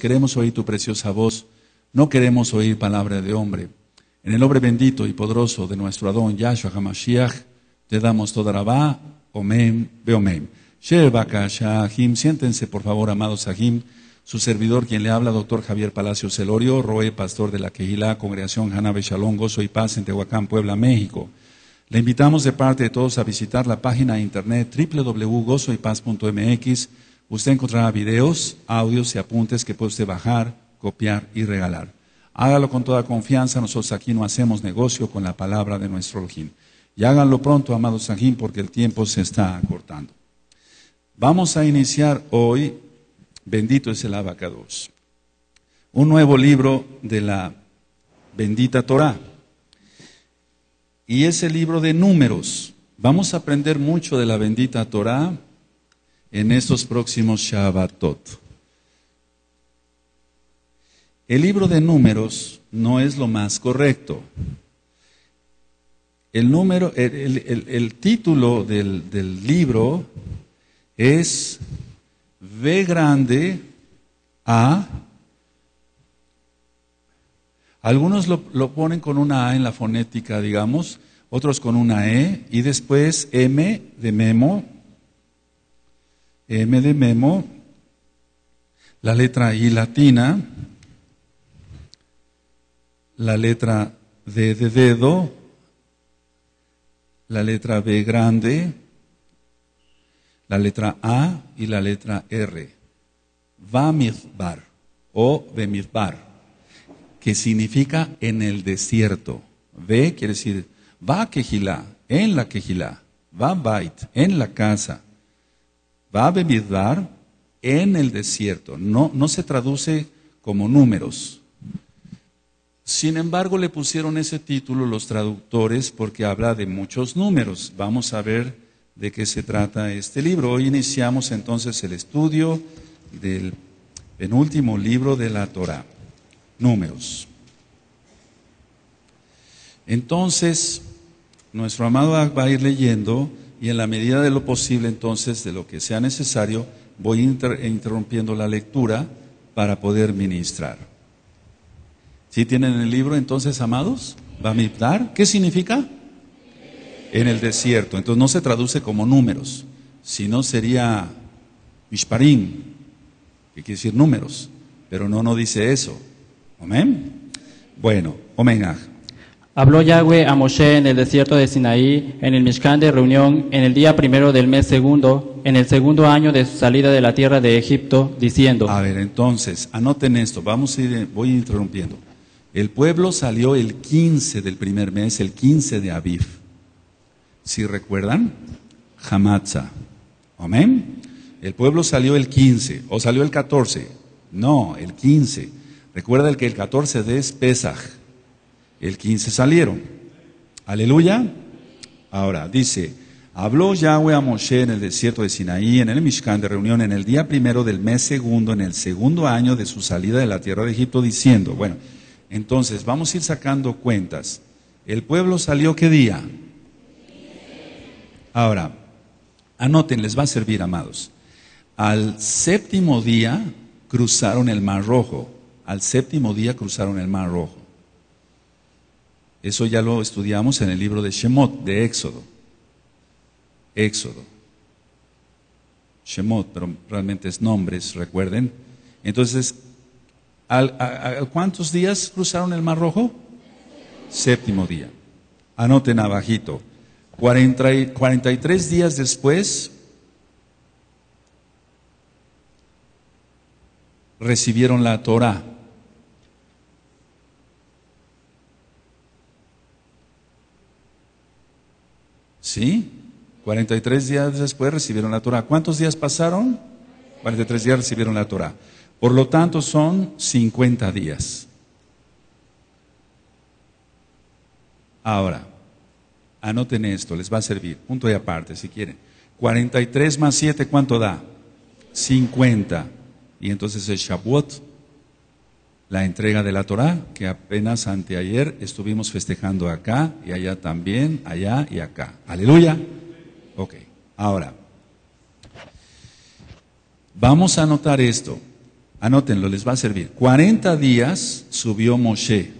Queremos oír tu preciosa voz, no queremos oír palabra de hombre. En el nombre bendito y poderoso de nuestro Adón Yahshua HaMashiach, te damos toda rabá, Omen, Beomen. Sherbaka Shahim, siéntense por favor, amados Sahim. Su servidor, quien le habla, doctor Javier Palacio Celorio, Roe, pastor de la Quejilá, Congregación Hanabe Shalom, Gozo y Paz en Tehuacán, Puebla, México. Le invitamos de parte de todos a visitar la página de internet www.gozoypaz.mx. Usted encontrará videos, audios y apuntes que puede usted bajar, copiar y regalar. Hágalo con toda confianza, nosotros aquí no hacemos negocio con la palabra de nuestro Elohim. Y háganlo pronto, amados Sahim, porque el tiempo se está acortando. Vamos a iniciar hoy, bendito es el abacados, un nuevo libro de la bendita Torah y ese libro de números. Vamos a aprender mucho de la bendita Torah en estos próximos Shabbatot. El libro de números no es lo más correcto. El, número, el, título del, del, libro es V grande A. Algunos lo, ponen con una A en la fonética, digamos, otros con una E, y después M de memo, M de memo, la letra I latina, la letra D de dedo, la letra B grande, la letra A y la letra R. Vamidbar o Bemidbar, que significa en el desierto. V quiere decir va quejilá, en la quejilá, va bait, en la casa, va Bemidbar, en el desierto. No, no se traduce como números. Sin embargo, le pusieron ese título los traductores porque habla de muchos números. Vamos a ver de qué se trata este libro. Hoy iniciamos entonces el estudio del penúltimo libro de la Torah, números. Entonces, nuestro amado va a ir leyendo y en la medida de lo posible, entonces, de lo que sea necesario, voy interrumpiendo la lectura para poder ministrar. ¿Sí tienen el libro entonces, amados? Bamidbar, ¿qué significa? En el desierto. Entonces no se traduce como números, sino sería Mishparim, que quiere decir números, pero no, no dice eso. Amén. Bueno, Omenaj. Habló Yahweh a Moshe en el desierto de Sinaí, en el Mishkan de reunión, en el día primero del mes segundo, en el segundo año de su salida de la tierra de Egipto, diciendo. A ver, entonces, anoten esto, vamos a ir, voy interrumpiendo. El pueblo salió el 15 del primer mes, el 15 de Aviv. Si recuerdan, Hamatza. Amén. El pueblo salió el 15 o salió el 14. No, el 15. Recuerda que el 14 de es. El 15 salieron. Aleluya. Ahora dice, habló Yahweh a Moshe en el desierto de Sinaí, en el Mishkan de reunión, en el día primero del mes segundo, en el segundo año de su salida de la tierra de Egipto, diciendo, bueno, entonces, vamos a ir sacando cuentas. ¿El pueblo salió qué día? Ahora, anoten, les va a servir, amados. Al séptimo día cruzaron el Mar Rojo. Al séptimo día cruzaron el Mar Rojo. Eso ya lo estudiamos en el libro de Shemot, de Éxodo. Éxodo. Shemot, pero realmente es nombres, recuerden. Entonces, ¿A, cuántos días cruzaron el Mar Rojo? Séptimo día. Anoten abajito. 43 días después recibieron la Torah. ¿Sí? 43 días después recibieron la Torah. ¿Cuántos días pasaron? 43 días recibieron la Torah. Por lo tanto, son 50 días. Ahora, anoten esto, les va a servir. Punto y aparte, si quieren. 43 más 7, ¿cuánto da? 50. Y entonces el Shavuot, la entrega de la Torah, que apenas anteayer estuvimos festejando acá y allá también, allá y acá. Aleluya. Ok, ahora. Vamos a anotar esto. Anótenlo, les va a servir. 40 días subió Moshe.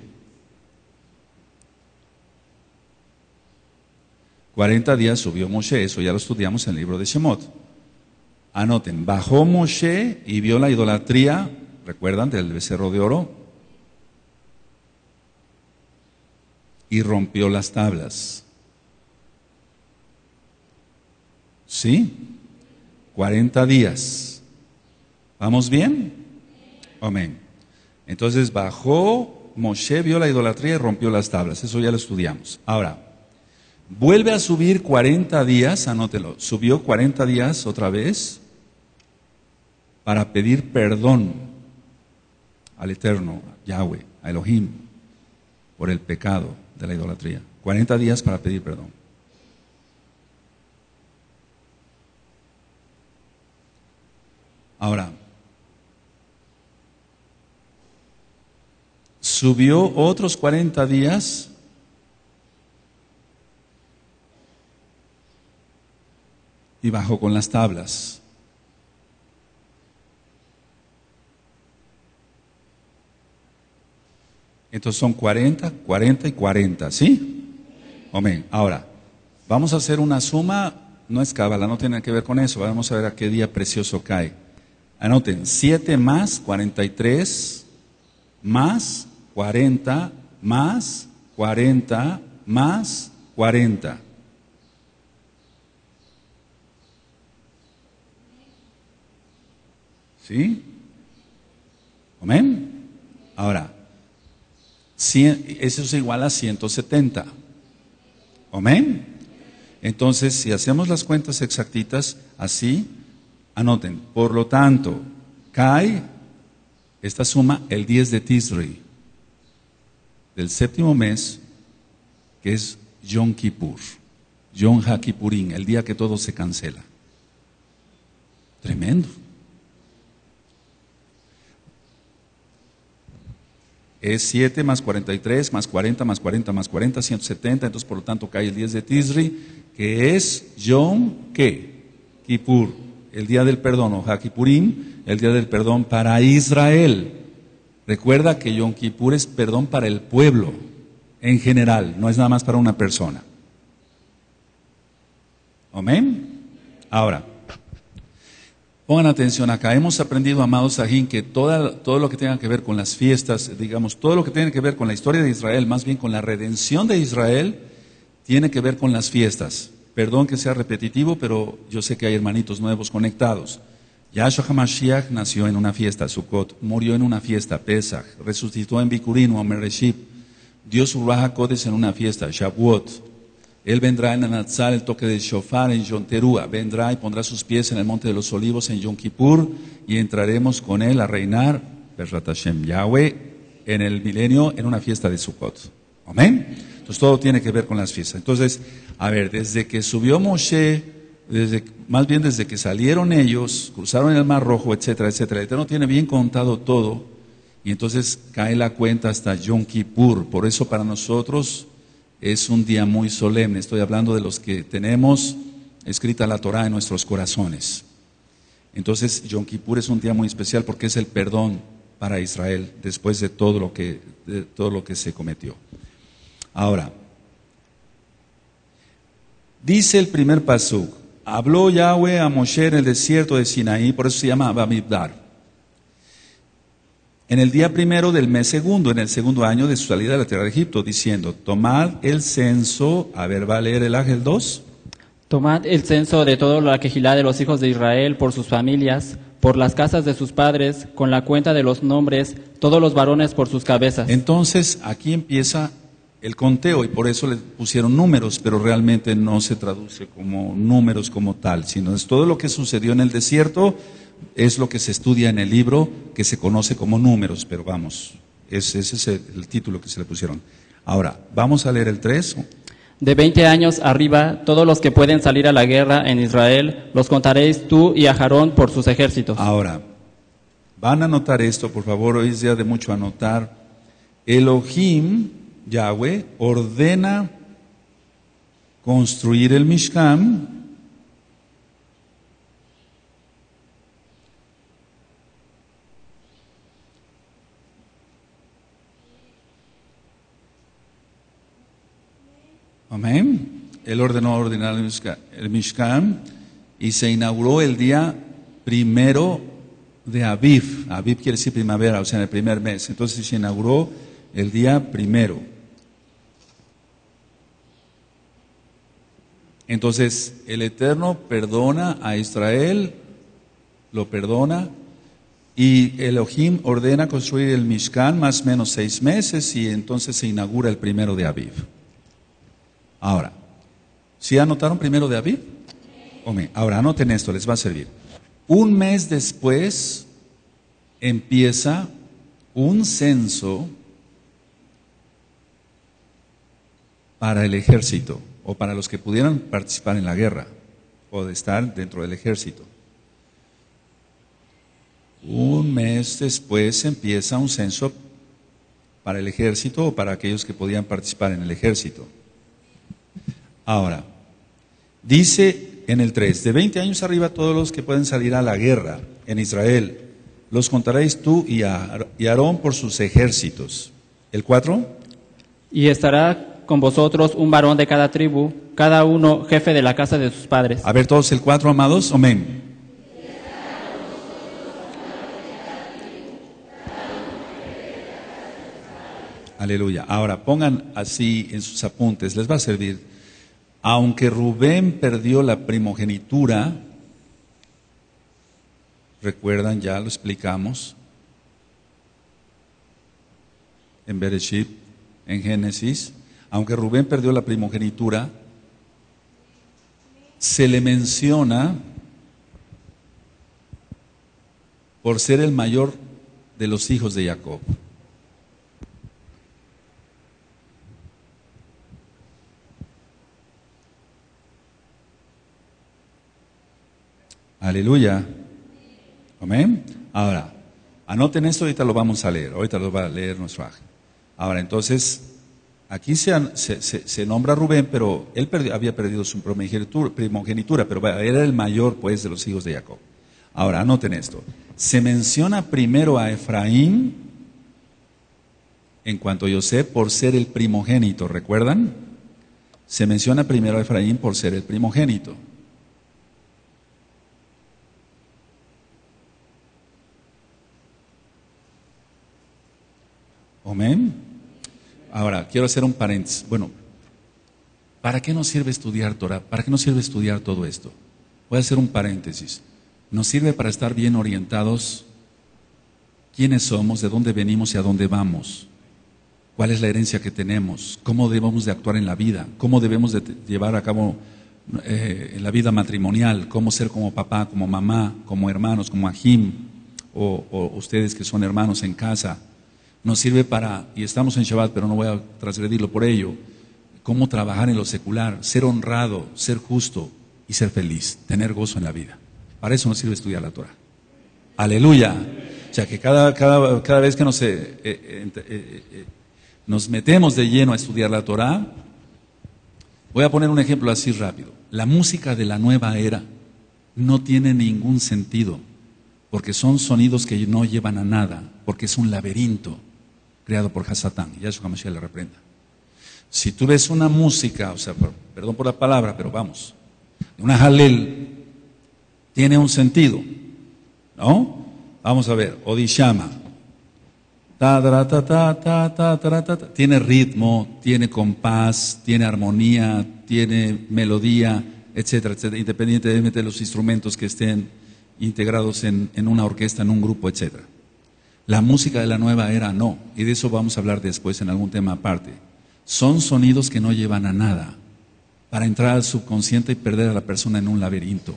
40 días subió Moshe, eso ya lo estudiamos en el libro de Shemot. Anoten, bajó Moshe y vio la idolatría, recuerdan, del becerro de oro, y rompió las tablas. ¿Sí? 40 días. ¿Vamos bien? Amén. Entonces bajó, Moshe vio la idolatría y rompió las tablas. Eso ya lo estudiamos. Ahora, vuelve a subir 40 días, anótelo, subió 40 días otra vez para pedir perdón al Eterno, Yahweh, a Elohim, por el pecado de la idolatría. 40 días para pedir perdón. Ahora, subió otros 40 días y bajó con las tablas. Entonces son 40, 40 y 40, ¿sí? Amén. Ahora, vamos a hacer una suma, no es cábala, no tiene que ver con eso, vamos a ver a qué día precioso cae. Anoten, 7 más 43 más 40 más 40 más 40. ¿Sí? Amén. Ahora, eso es igual a 170. Amén. Entonces, si hacemos las cuentas exactitas así, anoten, por lo tanto, cae esta suma el 10 de Tisri, del séptimo mes, que es Yom Kippur, Yom HaKippurim, el día que todo se cancela. Tremendo. Es 7 más 43 más 40 más 40 más 40, 170, entonces por lo tanto cae el 10 de Tisri, que es Yom. Kippur, el día del perdón, o HaKippurim, el día del perdón para Israel. Recuerda que Yom Kippur es perdón para el pueblo en general, no es nada más para una persona. Amén. Ahora, Pongan atención acá. Hemos aprendido, amados Sajín, que todo lo que tenga que ver con las fiestas, digamos, todo lo que tiene que ver con la historia de Israel, más bien con la redención de Israel, tiene que ver con las fiestas. Perdón que sea repetitivo, pero yo sé que hay hermanitos nuevos conectados. Yahshua HaMashiach nació en una fiesta, Sukkot, murió en una fiesta, Pesach, resucitó en Bikurim o Mereshib, dio su Raja Kodesh en una fiesta, Shavuot, él vendrá en Anatzal, el toque de shofar en Yonterúa. Vendrá y pondrá sus pies en el monte de los olivos en Yom Kippur y entraremos con él a reinar, Hashem Yahweh, en el milenio en una fiesta de Sukkot. Amén. Entonces todo tiene que ver con las fiestas. Entonces, a ver, desde que subió Moshe, desde, más bien desde que salieron ellos, cruzaron el Mar Rojo, etcétera, etcétera. El Eterno tiene bien contado todo y entonces cae la cuenta hasta Yom Kippur. Por eso para nosotros es un día muy solemne. Estoy hablando de los que tenemos escrita la Torah en nuestros corazones. Entonces, Yom Kippur es un día muy especial porque es el perdón para Israel después de todo lo que, todo lo que se cometió. Ahora, dice el primer pasuk, habló Yahweh a Moshe en el desierto de Sinaí, por eso se llama Bamidbar en el día primero del mes segundo, en el segundo año de su salida de la tierra de Egipto, diciendo, tomad el censo, a ver, ¿va a leer el ángel 2? Tomad el censo de todo la quejilá de los hijos de Israel por sus familias, por las casas de sus padres, con la cuenta de los nombres, todos los varones por sus cabezas. Entonces, aquí empieza el conteo y por eso le pusieron números, pero realmente no se traduce como números como tal, sino es todo lo que sucedió en el desierto es lo que se estudia en el libro que se conoce como números, pero vamos, ese, es el, título que se le pusieron. Ahora, vamos a leer el 3. De 20 años arriba, todos los que pueden salir a la guerra en Israel, los contaréis tú y a Jarón por sus ejércitos. Ahora, van a anotar esto, por favor, hoy es día de mucho anotar. Elohim, Yahweh, ordena construir el Mishkan Amén. Él ordenó ordenar el Mishka- el Mishkan y se inauguró el día primero de Aviv. Aviv quiere decir primavera, o sea, el primer mes. Entonces se inauguró el día primero. Entonces el Eterno perdona a Israel, lo perdona, y Elohim ordena construir el Mishkan más o menos seis meses y entonces se inaugura el primero de Aviv. Ahora, ¿sí anotaron primero de? Hombre, ahora anoten esto, les va a servir. Un mes después empieza un censo para el ejército o para los que pudieran participar en la guerra o de estar dentro del ejército. Un mes después empieza un censo para el ejército o para aquellos que podían participar en el ejército. Ahora, dice en el 3, de 20 años arriba todos los que pueden salir a la guerra en Israel, los contaréis tú y, Aarón por sus ejércitos. El 4, Y estará con vosotros un varón de cada tribu, cada uno jefe de la casa de sus padres. a ver todos el 4, amados, amén. Aleluya. Ahora pongan así en sus apuntes, les va a servir. Aunque Rubén perdió la primogenitura, recuerdan, ya lo explicamos, en Bereshit, en Génesis, aunque Rubén perdió la primogenitura, se le menciona por ser el mayor de los hijos de Jacob. Aleluya. Amén. Ahora, anoten esto, ahorita lo vamos a leer, ahorita lo va a leer nuestro ángel. Ahora, entonces, aquí se, se- se- se nombra Rubén, pero él perdi- había perdido su primogenitura, pero era el mayor, pues, de los hijos de Jacob. Ahora, anoten esto. Se menciona primero a Efraín, en cuanto yo sé, por ser el primogénito, ¿recuerdan? Se menciona primero a Efraín por ser el primogénito. Amén. Ahora, quiero hacer un paréntesis. Bueno, ¿para qué nos sirve estudiar Torah? ¿Para qué nos sirve estudiar todo esto? Voy a hacer un paréntesis. Nos sirve para estar bien orientados quiénes somos, de dónde venimos y a dónde vamos. ¿Cuál es la herencia que tenemos? ¿Cómo debemos de actuar en la vida? ¿Cómo debemos de llevar a cabo eh, la vida matrimonial? ¿Cómo ser como papá, como mamá, como hermanos, como ajim? O ustedes que son hermanos en casa. Nos sirve para, y estamos en Shabbat, pero no voy a transgredirlo por ello, cómo trabajar en lo secular, ser honrado, ser justo y ser feliz, tener gozo en la vida. Para eso nos sirve estudiar la Torah. Aleluya. O sea que cada, cada, cada vez que nos, eh, eh, eh, nos metemos de lleno a estudiar la Torah, voy a poner un ejemplo así rápido. La música de la nueva era no tiene ningún sentido, porque son sonidos que no llevan a nada, porque es un laberinto creado por Hasatán. Yahshua Mashiach le reprenda. Si tú ves una música, o sea, perdón por la palabra, pero vamos, una Halel tiene un sentido, ¿no? Vamos a ver, Odishama. Tiene ritmo, tiene compás, tiene armonía, tiene melodía, etcétera, etcétera, independientemente de los instrumentos que estén integrados en, en una orquesta, en un grupo, etcétera. La música de la nueva era no, y de eso vamos a hablar después en algún tema aparte. Son sonidos que no llevan a nada para entrar al subconsciente y perder a la persona en un laberinto.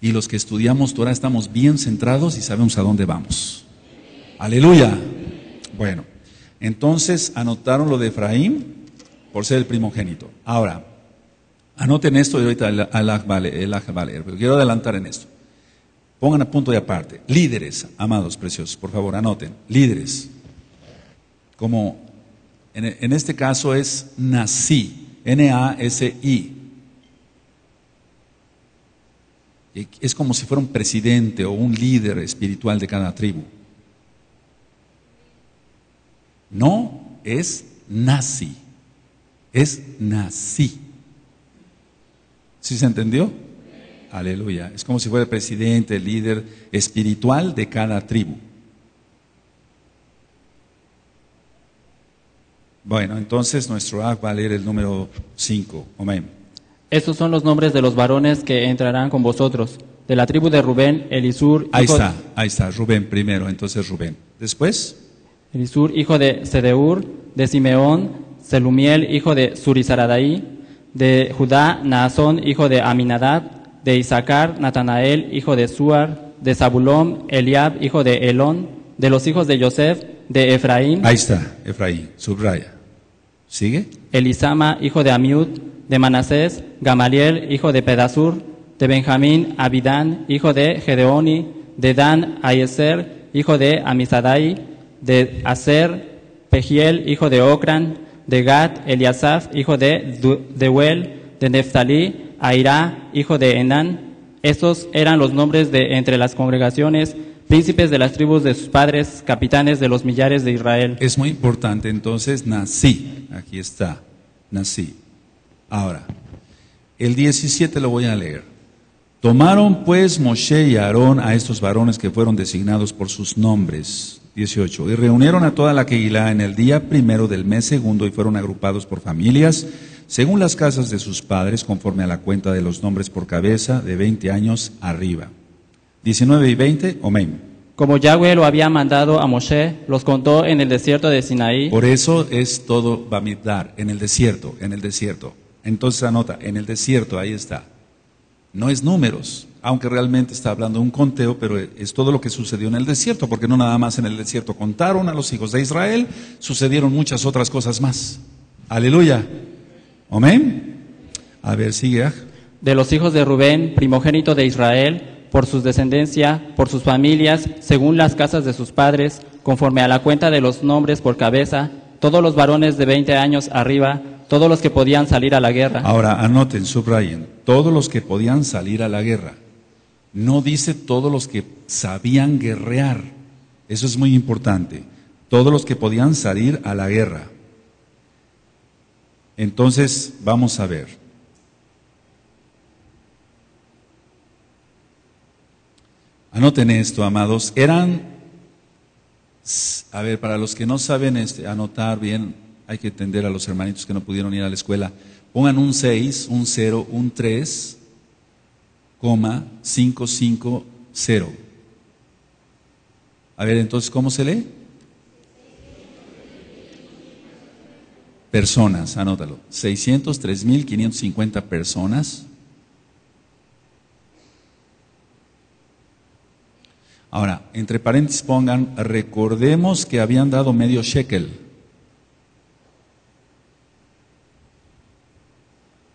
Y los que estudiamos Torah estamos bien centrados y sabemos a dónde vamos. Aleluya. Bueno, entonces anotaron lo de Efraín por ser el primogénito. Ahora, anoten esto y ahorita el, el, el vale, pero quiero adelantar en esto. Pongan a punto de aparte. Líderes, amados preciosos, por favor, anoten. Líderes. Como en, este caso es nací, N-A-S-I. Es como si fuera un presidente o un líder espiritual de cada tribu. No es nazi, es nací. ¿Sí se entendió? Aleluya. Es como si fuera el presidente, el líder espiritual de cada tribu. Bueno, entonces nuestro acto va a leer el número 5. Amén. Estos son los nombres de los varones que entrarán con vosotros. De la tribu de Rubén, Elisur. Ahí hijo- está, ahí está, Rubén primero, entonces Rubén. Después, Elisur, hijo de Sedeur, de Simeón, Selumiel, hijo de Surizaradaí, de Judá, Naasón, hijo de Aminadab, de Isaacar, Natanael, hijo de Suar, de Zabulón, Eliab, hijo de Elón, de los hijos de Yosef, de Efraín, ahí está, Efraín, subraya. ¿Sigue? Elisama, hijo de Amiud, de Manasés, Gamaliel, hijo de Pedasur, de Benjamín, Abidán, hijo de Gedeoni, de Dan, Ayeser, hijo de Amisadai, de Aser, Pegiel, hijo de Ocran, de Gad, Eliasaf, hijo de Deuel, de Neftalí, Airá, hijo de Enán. Estos eran los nombres de entre las congregaciones, príncipes de las tribus de sus padres, capitanes de los millares de Israel. Es muy importante, entonces nací, aquí está, nací. Ahora, el 17 lo voy a leer. Tomaron pues Moshe y Aarón a estos varones que fueron designados por sus nombres. 18. Y reunieron a toda la Keilah en el día primero del mes segundo y fueron agrupados por familias, según las casas de sus padres, conforme a la cuenta de los nombres por cabeza, de 20 años arriba. 19 y 20, amén. Como Yahweh lo había mandado a Moshe, los contó en el desierto de Sinaí. Por eso es todo Bamidbar, en el desierto, en el desierto. Entonces anota, en el desierto, ahí está. No es números, aunque realmente está hablando de un conteo, pero es todo lo que sucedió en el desierto, porque no nada más en el desierto contaron a los hijos de Israel, sucedieron muchas otras cosas más. Aleluya. Amén. A ver, sigue. ah. De los hijos de Rubén, primogénito de Israel, por sus descendencia, por sus familias, según las casas de sus padres, conforme a la cuenta de los nombres por cabeza, todos los varones de 20 años arriba, todos los que podían salir a la guerra. Ahora anoten, subrayen, todos los que podían salir a la guerra. No dice todos los que sabían guerrear. Eso es muy importante. Todos los que podían salir a la guerra. Entonces, vamos a ver. Anoten esto, amados. Eran, a ver, para los que no saben este, anotar bien, hay que entender a los hermanitos que no pudieron ir a la escuela. Pongan un 6, un 0, un 3, coma, 5, 5, 0. A ver, entonces, ¿cómo se lee? Personas, anótalo. 603.550 personas. Ahora, entre paréntesis pongan, recordemos que habían dado medio shekel.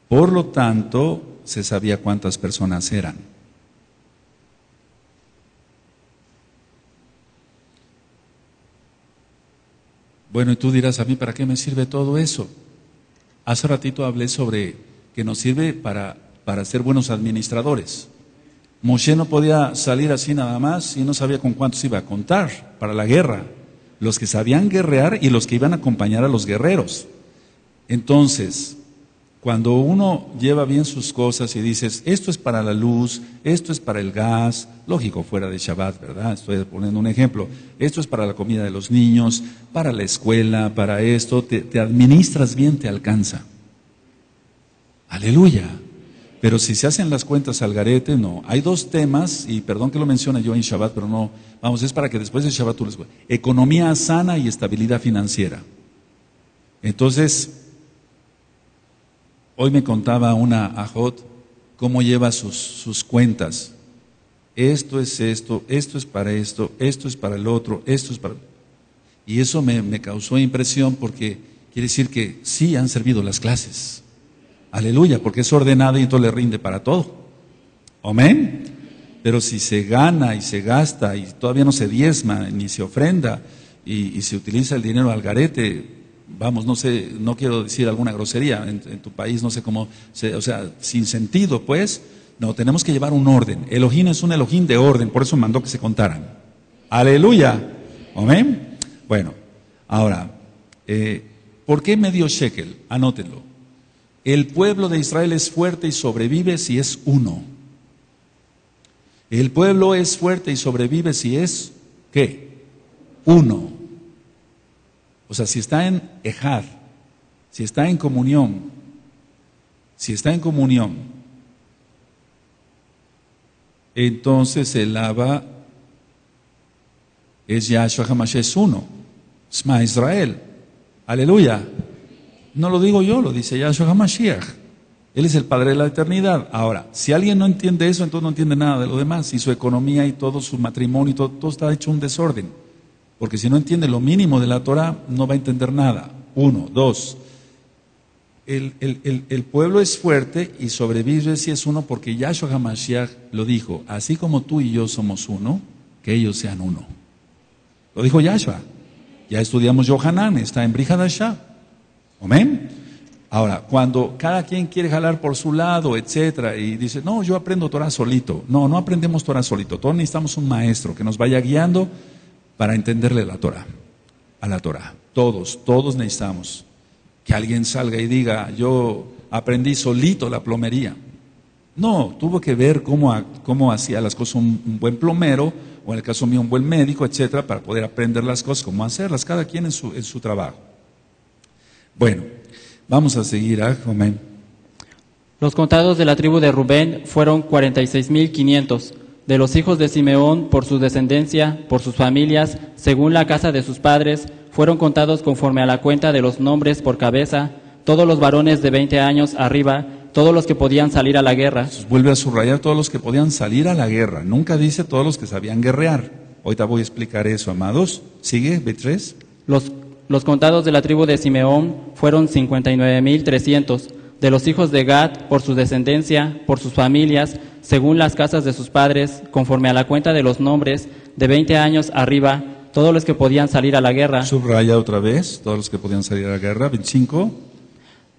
Por lo tanto, se sabía cuántas personas eran. Bueno, y tú dirás, ¿a mí para qué me sirve todo eso? Hace ratito hablé sobre que nos sirve para, para ser buenos administradores. Moshe no podía salir así nada más y no sabía con cuántos iba a contar para la guerra. Los que sabían guerrear y los que iban a acompañar a los guerreros. Entonces, cuando uno lleva bien sus cosas y dices, esto es para la luz, esto es para el gas, lógico, fuera de Shabbat, ¿verdad? Estoy poniendo un ejemplo. Esto es para la comida de los niños, para la escuela, para esto, te, administras bien, te alcanza. Aleluya. Pero si se hacen las cuentas al garete, no. Hay dos temas, y perdón que lo mencione yo en Shabbat, pero no, vamos, es para que después de Shabbat tú les Economía sana y estabilidad financiera. Entonces, hoy me contaba una ajot cómo lleva sus, sus cuentas. Esto es esto, esto es para esto, esto es para el otro, esto es para... Y eso me, me causó impresión porque quiere decir que sí han servido las clases. Aleluya, porque es ordenada y entonces le rinde para todo. Amén. Pero si se gana y se gasta y todavía no se diezma ni se ofrenda y, y se utiliza el dinero al garete, vamos, no sé, no quiero decir alguna grosería en, tu país, no sé cómo, o sea, sin sentido, pues, no, tenemos que llevar un orden. Elohim es un Elohim de orden, por eso mandó que se contaran. Aleluya. Amén. Bueno, ahora, eh, ¿por qué medio shekel? Anótenlo. El pueblo de Israel es fuerte y sobrevive si es uno. El pueblo es fuerte y sobrevive si es, ¿qué? Uno. O sea, si está en Ejad, si está en comunión, si está en comunión, entonces el Abba es Yahshua Hamashiach es uno. Sma Israel. Aleluya. No lo digo yo, lo dice Yahshua HaMashiach. Él es el Padre de la eternidad. Ahora, si alguien no entiende eso, entonces no entiende nada de lo demás. Y su economía y todo, su matrimonio y todo, todo está hecho un desorden. Porque si no entiende lo mínimo de la Torah, no va a entender nada. Uno, dos. El, el, pueblo es fuerte y sobrevive si es uno porque Yahshua HaMashiach lo dijo. Así como tú y yo somos uno, que ellos sean uno. Lo dijo Yahshua. Ya estudiamos Yohanan, está en Brihadashah. Amén. Ahora, cuando cada quien quiere jalar por su lado, etcétera, y dice, no, yo aprendo Torah solito. No, no aprendemos Torah solito. Todos necesitamos un maestro que nos vaya guiando para entenderle la Torah, a la Torah. Todos, todos necesitamos que alguien salga y diga, yo aprendí solito la plomería. No, tuvo que ver cómo, cómo hacía las cosas un buen plomero o en el caso mío un buen médico, etcétera, para poder aprender las cosas, cómo hacerlas, cada quien en su, en su trabajo. Bueno, vamos a seguir. Amén. Los contados de la tribu de Rubén fueron 46.500, de los hijos de Simeón por su descendencia, por sus familias, según la casa de sus padres, fueron contados conforme a la cuenta de los nombres por cabeza, todos los varones de 20 años arriba, todos los que podían salir a la guerra. Vuelve a subrayar todos los que podían salir a la guerra. Nunca dice todos los que sabían guerrear. Ahorita voy a explicar eso, amados. Sigue, B3. Los, los contados de la tribu de Simeón fueron 59.300. De los hijos de Gad, por su descendencia, por sus familias, según las casas de sus padres, conforme a la cuenta de los nombres, de 20 años arriba, todos los que podían salir a la guerra. Subraya otra vez, todos los que podían salir a la guerra. 25.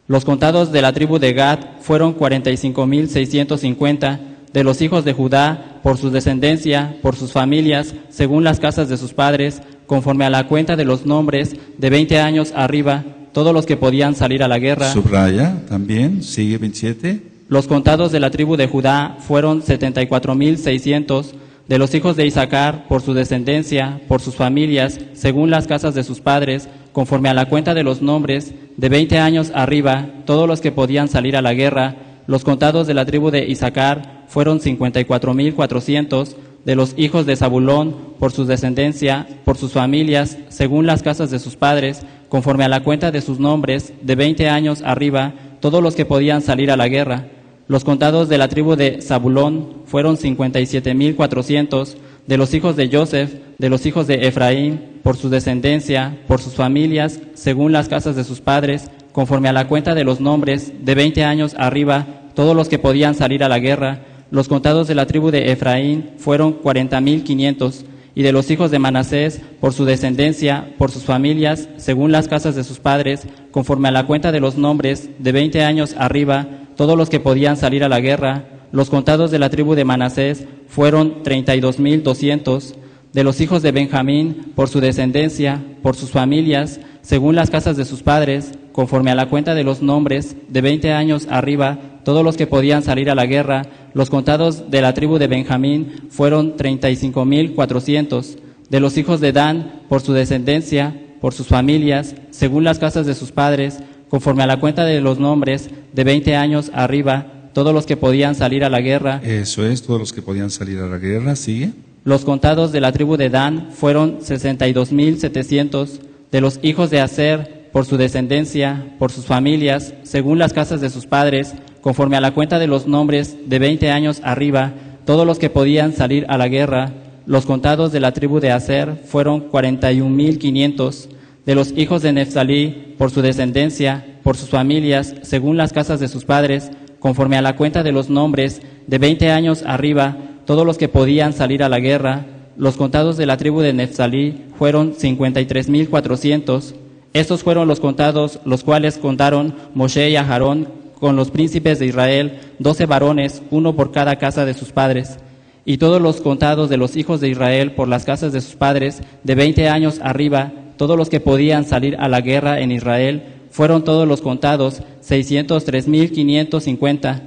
Los contados de la tribu de Gad fueron 45.650 de los hijos de Judá por su descendencia, por sus familias, según las casas de sus padres, conforme a la cuenta de los nombres, de 20 años arriba, todos los que podían salir a la guerra. Subraya también, sigue 27. Los contados de la tribu de Judá fueron 74.600 de los hijos de Isaacar por su descendencia, por sus familias, según las casas de sus padres, conforme a la cuenta de los nombres, de veinte años arriba, todos los que podían salir a la guerra, los contados de la tribu de Isaacar fueron cincuenta y cuatro mil cuatrocientos, de los hijos de Zabulón, por su descendencia, por sus familias, según las casas de sus padres, conforme a la cuenta de sus nombres, de veinte años arriba, todos los que podían salir a la guerra. Los contados de la tribu de Zabulón fueron cincuenta y siete mil cuatrocientos, de los hijos de Joseph, de los hijos de Efraín, por su descendencia, por sus familias, según las casas de sus padres, conforme a la cuenta de los nombres, de veinte años arriba, todos los que podían salir a la guerra. Los contados de la tribu de Efraín fueron cuarenta mil quinientos, y de los hijos de Manasés, por su descendencia, por sus familias, según las casas de sus padres, conforme a la cuenta de los nombres, de veinte años arriba, todos los que podían salir a la guerra. Los contados de la tribu de Manasés fueron treinta y dos mil doscientos, de los hijos de Benjamín, por su descendencia, por sus familias, según las casas de sus padres, conforme a la cuenta de los nombres, de veinte años arriba, todos los que podían salir a la guerra, los contados de la tribu de Benjamín fueron treinta y cinco mil cuatrocientos. De los hijos de Dan, por su descendencia, por sus familias, según las casas de sus padres, conforme a la cuenta de los nombres, de 20 años arriba, todos los que podían salir a la guerra. Eso es, todos los que podían salir a la guerra, sigue. Los contados de la tribu de Dan fueron 62.700, de los hijos de Aser, por su descendencia, por sus familias, según las casas de sus padres, conforme a la cuenta de los nombres de 20 años arriba, todos los que podían salir a la guerra. Los contados de la tribu de Aser fueron 41.500, de los hijos de Neftalí por su descendencia, por sus familias, según las casas de sus padres, conforme a la cuenta de los nombres de veinte años arriba, todos los que podían salir a la guerra, los contados de la tribu de Neftalí fueron cincuenta y tres mil cuatrocientos. Estos fueron los contados, los cuales contaron Moshe y Aharón con los príncipes de Israel, doce varones, uno por cada casa de sus padres. Y todos los contados de los hijos de Israel por las casas de sus padres, de veinte años arriba, todos los que podían salir a la guerra en Israel, fueron todos los contados, 603.550.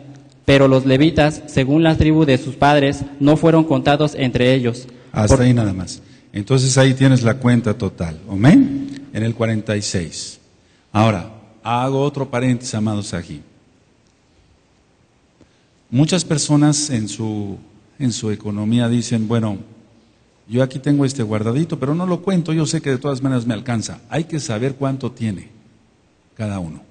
Pero los levitas, según la tribu de sus padres, no fueron contados entre ellos. Hasta Por- ahí nada más. Entonces ahí tienes la cuenta total. ¿Amén? En el 46. Ahora, hago otro paréntesis, amados, aquí. Muchas personas en su, en su economía dicen, bueno, yo aquí tengo este guardadito, pero no lo cuento, yo sé que de todas maneras me alcanza. Hay que saber cuánto tiene cada uno.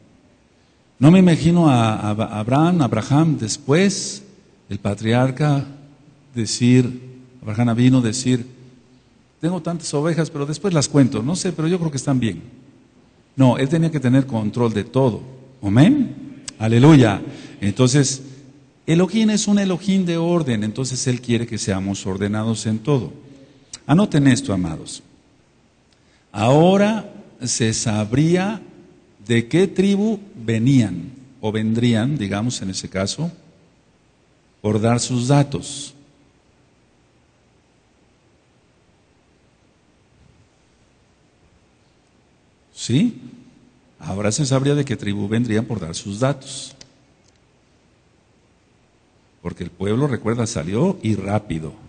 No me imagino a, Abraham, Abraham después, el patriarca, decir, Abraham vino decir, tengo tantas ovejas, pero después las cuento, no sé, pero yo creo que están bien. No, él tenía que tener control de todo. Amén. Aleluya. Entonces, Elohim es un Elohim de orden, entonces él quiere que seamos ordenados en todo. Anoten esto, amados. Ahora se sabría de qué tribu venían o vendrían, digamos en ese caso, por dar sus datos. ¿Sí? Ahora se sabría de qué tribu vendrían por dar sus datos. Porque el pueblo, recuerda, salió y rápido.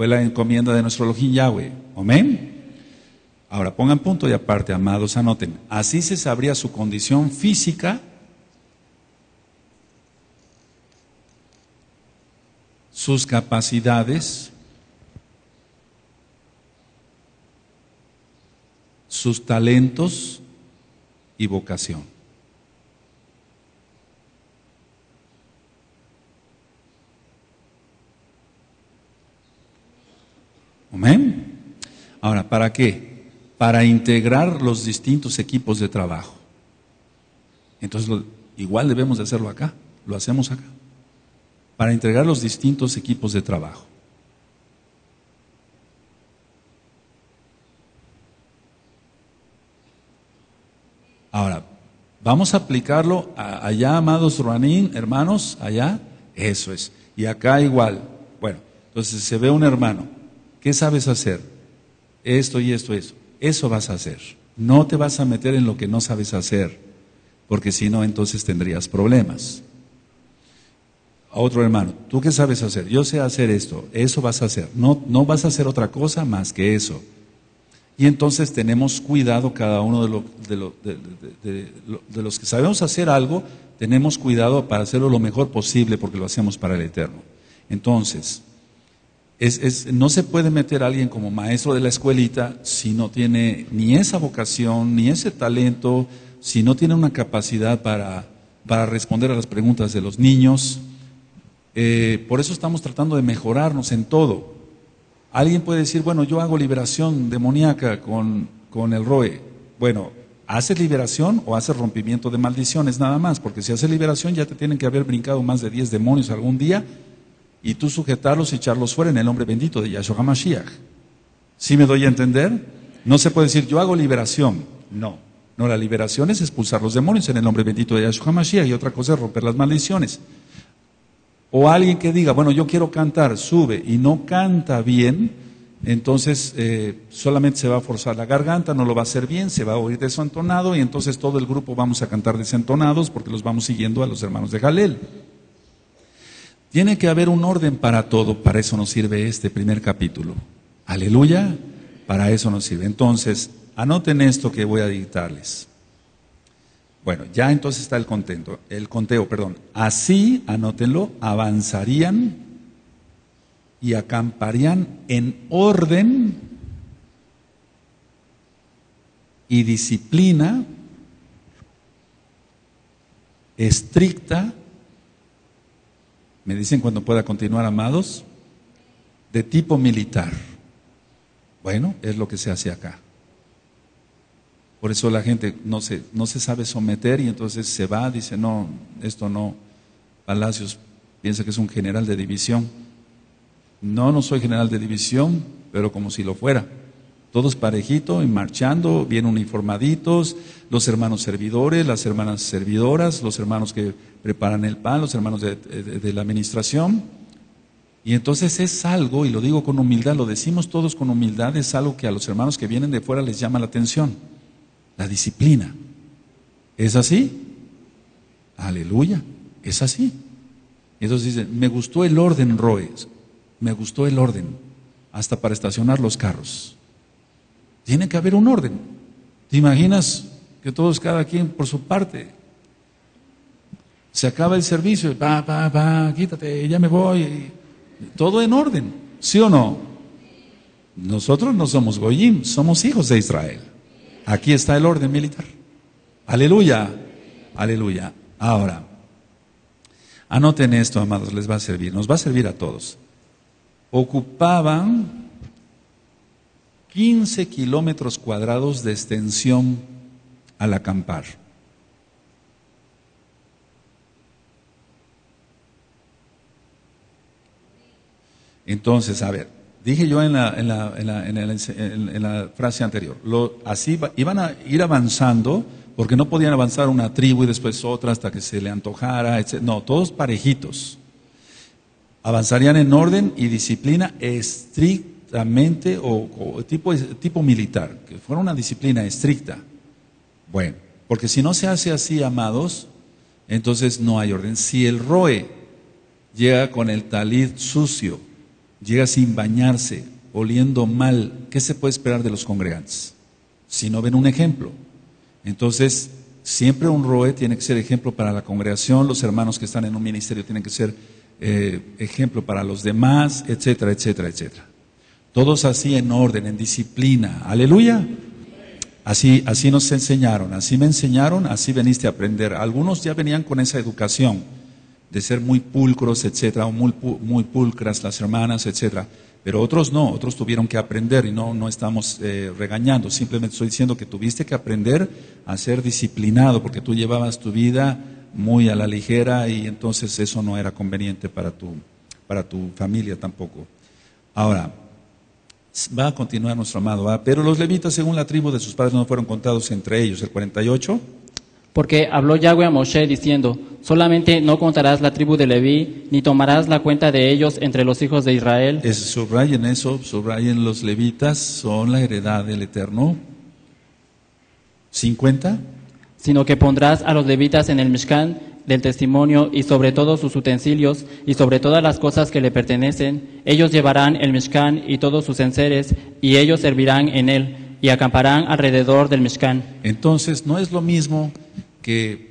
Fue la encomienda de nuestro Elohim Yahweh. Amén. Ahora pongan punto y aparte, amados, anoten. Así se sabría su condición física, sus capacidades, sus talentos y vocación. Amén. Ahora, ¿para qué? Para integrar los distintos equipos de trabajo. Entonces, igual debemos de hacerlo acá, lo hacemos acá. Para integrar los distintos equipos de trabajo. Ahora, vamos a aplicarlo a- allá, amados Ruanín, hermanos, allá. Eso es. Y acá igual. Bueno, entonces se ve un hermano. ¿Qué sabes hacer? Esto y esto, eso. Eso vas a hacer. No te vas a meter en lo que no sabes hacer, porque si no, entonces tendrías problemas. Otro hermano, ¿tú qué sabes hacer? Yo sé hacer esto, eso vas a hacer. No, no vas a hacer otra cosa más que eso. Y entonces tenemos cuidado cada uno de, lo- de- lo- de los que sabemos hacer algo, tenemos cuidado para hacerlo lo mejor posible porque lo hacemos para el Eterno. Entonces, es- es- no se puede meter a alguien como maestro de la escuelita si no tiene ni esa vocación, ni ese talento, si no tiene una capacidad para, para responder a las preguntas de los niños. Eh, por eso estamos tratando de mejorarnos en todo. Alguien puede decir, bueno, yo hago liberación demoníaca con, con el ROE. Bueno, ¿haces liberación o haces rompimiento de maldiciones nada más? Porque si haces liberación ya te tienen que haber brincado más de 10 demonios algún día y tú sujetarlos y echarlos fuera en el nombre bendito de Yahshua HaMashiach. ¿Sí me doy a entender? No se puede decir, yo hago liberación. No, no, la liberación es expulsar los demonios en el nombre bendito de Yahshua HaMashiach y otra cosa es romper las maldiciones. O alguien que diga, bueno, yo quiero cantar, sube y no canta bien, entonces eh, solamente se va a forzar la garganta, no lo va a hacer bien, se va a oír desentonado y entonces todo el grupo vamos a cantar desentonados porque los vamos siguiendo a los hermanos de Jalel. Tiene que haber un orden para todo, para eso nos sirve este primer capítulo. Aleluya, para eso nos sirve. Entonces, anoten esto que voy a dictarles. Bueno, ya entonces está el contento, el conteo, perdón. Así, anótenlo, avanzarían y acamparían en orden y disciplina estricta. Me dicen cuando pueda continuar, amados, de tipo militar. Bueno, es lo que se hace acá. Por eso la gente no se, no se sabe someter y entonces se va, dice, no, esto no. Palacios piensa que es un general de división. No, no soy general de división, pero como si lo fuera. Todos parejito y marchando, bien uniformaditos, los hermanos servidores, las hermanas servidoras, los hermanos que preparan el pan, los hermanos de, la administración. Y entonces es algo, y lo digo con humildad, lo decimos todos con humildad, es algo que a los hermanos que vienen de fuera les llama la atención, la disciplina. ¿Es así? Aleluya, es así. Entonces dicen, me gustó el orden, Roe, me gustó el orden, hasta para estacionar los carros. Tiene que haber un orden. ¿Te imaginas que todos, cada quien por su parte? Se acaba el servicio, va, va, va, quítate, ya me voy. Todo en orden, ¿sí o no? Nosotros no somos Goyim, somos hijos de Israel. Aquí está el orden militar. Aleluya, aleluya. Ahora, anoten esto, amados, les va a servir, nos va a servir a todos. Ocupaban 15 kilómetros cuadrados de extensión al acampar. Entonces, a ver, dije yo en la, frase anterior, lo, así iban a ir avanzando porque no podían avanzar una tribu y después otra hasta que se le antojara, etc. No, todos parejitos. Avanzarían en orden y disciplina o, tipo militar, que fuera una disciplina estricta. Bueno, porque si no se hace así, amados, entonces no hay orden. Si el roe llega con el talid sucio, llega sin bañarse, oliendo mal, ¿qué se puede esperar de los congregantes? Si no ven un ejemplo. Entonces, siempre un roe tiene que ser ejemplo para la congregación, los hermanos que están en un ministerio tienen que ser eh, ejemplo para los demás, etcétera, etcétera, etcétera. Todos así en orden, en disciplina. Aleluya. Así, así nos enseñaron, así me enseñaron, así veniste a aprender. Algunos ya venían con esa educación de ser muy pulcros, etcétera, o muy, pulcras las hermanas, etcétera. Pero otros no, otros tuvieron que aprender y no, no estamos eh, regañando, simplemente estoy diciendo que tuviste que aprender a ser disciplinado porque tú llevabas tu vida muy a la ligera y entonces eso no era conveniente para tu, para tu familia tampoco. Ahora, va a continuar nuestro amado, pero los levitas según la tribu de sus padres no fueron contados entre ellos, el 48. Porque habló Yahweh a Moshe diciendo, solamente no contarás la tribu de Leví, ni tomarás la cuenta de ellos entre los hijos de Israel. Es, subrayen eso, subrayen los levitas, son la heredad del Eterno. ¿50? Sino que pondrás a los levitas en el Mishkan del testimonio y sobre todos sus utensilios y sobre todas las cosas que le pertenecen. Ellos llevarán el Mishkan y todos sus enseres y ellos servirán en él y acamparán alrededor del Mishkan. Entonces, no es lo mismo que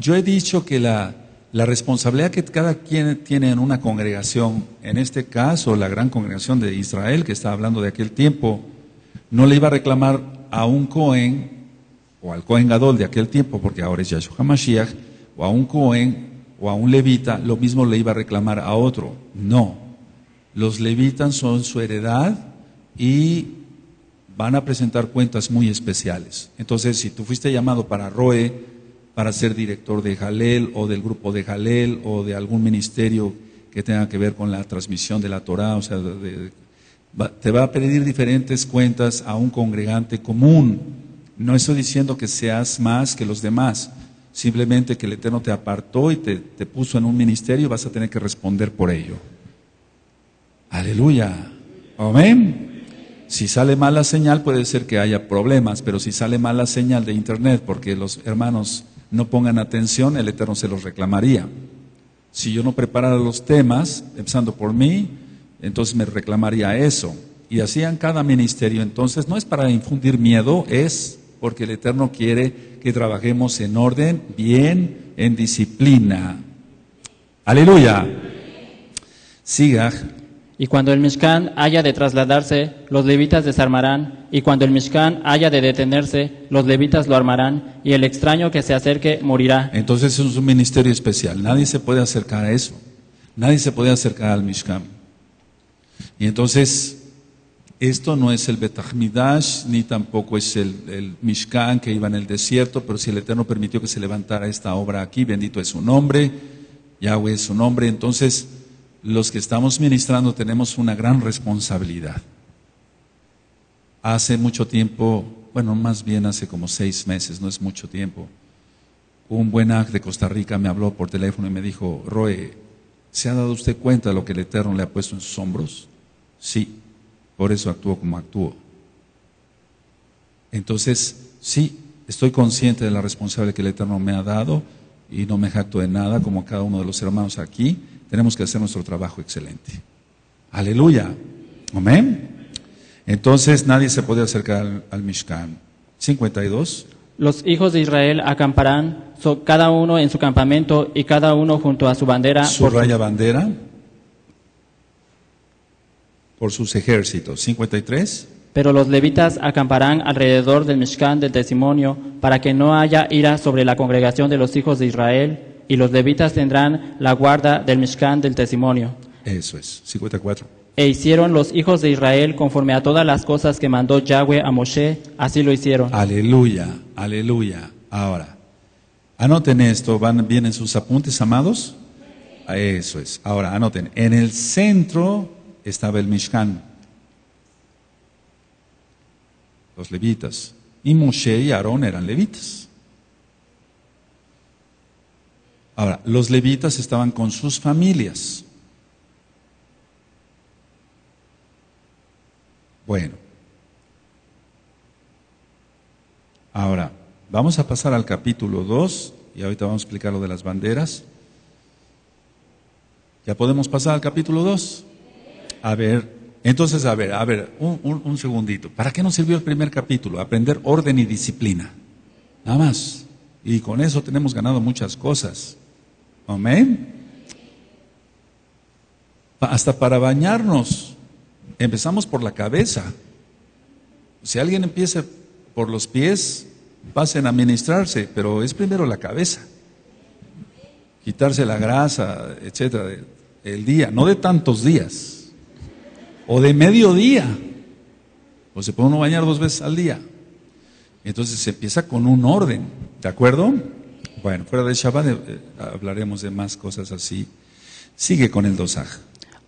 yo he dicho que la, la responsabilidad que cada quien tiene en una congregación, en este caso la gran congregación de Israel que está hablando de aquel tiempo, no le iba a reclamar a un Cohen o al Cohen Gadol de aquel tiempo, porque ahora es Yahshua HaMashiach, o a un Cohen o a un levita, lo mismo le iba a reclamar a otro. No, los levitas son su heredad y van a presentar cuentas muy especiales. Entonces, si tú fuiste llamado para Roe, para ser director de Jalel o del grupo de Jalel o de algún ministerio que tenga que ver con la transmisión de la Torah, o sea, te va a pedir diferentes cuentas a un congregante común. No estoy diciendo que seas más que los demás, simplemente que el Eterno te apartó y te, te puso en un ministerio y vas a tener que responder por ello. Aleluya. Amén. Si sale mal la señal puede ser que haya problemas, pero si sale mal la señal de internet porque los hermanos no pongan atención, el Eterno se los reclamaría. Si yo no preparara los temas, empezando por mí, entonces me reclamaría eso. Y así en cada ministerio. Entonces no es para infundir miedo, es porque el Eterno quiere que trabajemos en orden, bien, en disciplina. Aleluya. Siga y cuando el Mishkan haya de trasladarse, los levitas desarmarán, y cuando el Mishkan haya de detenerse, los levitas lo armarán, y el extraño que se acerque morirá. Entonces es un ministerio especial, nadie se puede acercar a eso, nadie se puede acercar al Mishkan. Y entonces, esto no es el Betachmidash, ni tampoco es el, el Mishkan que iba en el desierto, pero si el Eterno permitió que se levantara esta obra aquí, bendito es su nombre, Yahweh es su nombre, entonces los que estamos ministrando tenemos una gran responsabilidad. Hace mucho tiempo, bueno, más bien hace como seis meses, no es mucho tiempo, un buen acto de Costa Rica me habló por teléfono y me dijo, Roe, ¿se ha dado usted cuenta de lo que el Eterno le ha puesto en sus hombros? Sí, por eso actuó como actuó. Entonces, sí, Estoy consciente de la responsabilidad que el Eterno me ha dado y no me jacto de nada, como cada uno de los hermanos aquí. Tenemos que hacer nuestro trabajo excelente. Aleluya. Amén. Entonces nadie se puede acercar al, al Mishkan. 52. Los hijos de Israel acamparán so- cada uno en su campamento y cada uno junto a su bandera. por su- Subraya bandera por sus ejércitos. 53. Pero los levitas acamparán alrededor del Mishkan del testimonio para que no haya ira sobre la congregación de los hijos de Israel, y los levitas tendrán la guarda del Mishkan del testimonio. Eso es. 54. E hicieron los hijos de Israel conforme a todas las cosas que mandó Yahweh a Moshe, así lo hicieron. Aleluya, aleluya. Ahora, anoten esto, van bien en sus apuntes, amados. Eso es. Ahora, anoten. En el centro estaba el Mishkan, los levitas. Y Moshe y Aarón eran levitas. Ahora, los levitas estaban con sus familias. Bueno. Ahora, vamos a pasar al capítulo 2 y ahorita vamos a explicar lo de las banderas. ¿Ya podemos pasar al capítulo 2? A ver, entonces, a ver, a ver, un, un- un segundito. ¿Para qué nos sirvió el primer capítulo? Aprender orden y disciplina. Nada más. Y con eso tenemos ganado muchas cosas. Amén. Hasta para bañarnos, empezamos por la cabeza. Si alguien empieza por los pies, pasen a ministrarse, pero es primero la cabeza. Quitarse la grasa, etcétera, el día, no de tantos días, o de mediodía, o se puede uno bañar dos veces al día. Entonces se empieza con un orden, ¿de acuerdo? Bueno, fuera de Shabbat eh, eh, hablaremos de más cosas así. Sigue con el dosaj.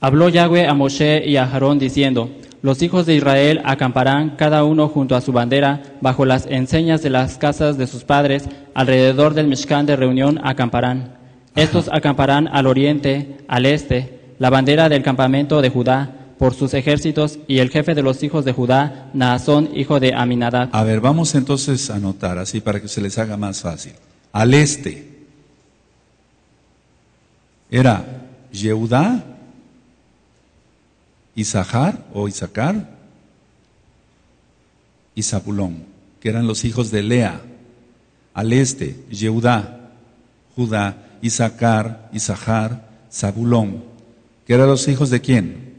Habló Yahweh a Moshe y a Aarón diciendo, los hijos de Israel acamparán cada uno junto a su bandera bajo las enseñas de las casas de sus padres, alrededor del Mishkan de reunión acamparán. Estos acamparán al oriente, al este, la bandera del campamento de Judá, por sus ejércitos, y el jefe de los hijos de Judá, Naasón, hijo de Aminadab. A ver, vamos entonces a anotar así para que se les haga más fácil. Al este era Yehudá, Isahar o Isaacar y Zabulón, que eran los hijos de Lea. Al este, Yehudá, Judá, Isaacar, Isahar, Zabulón, que eran los hijos de quién?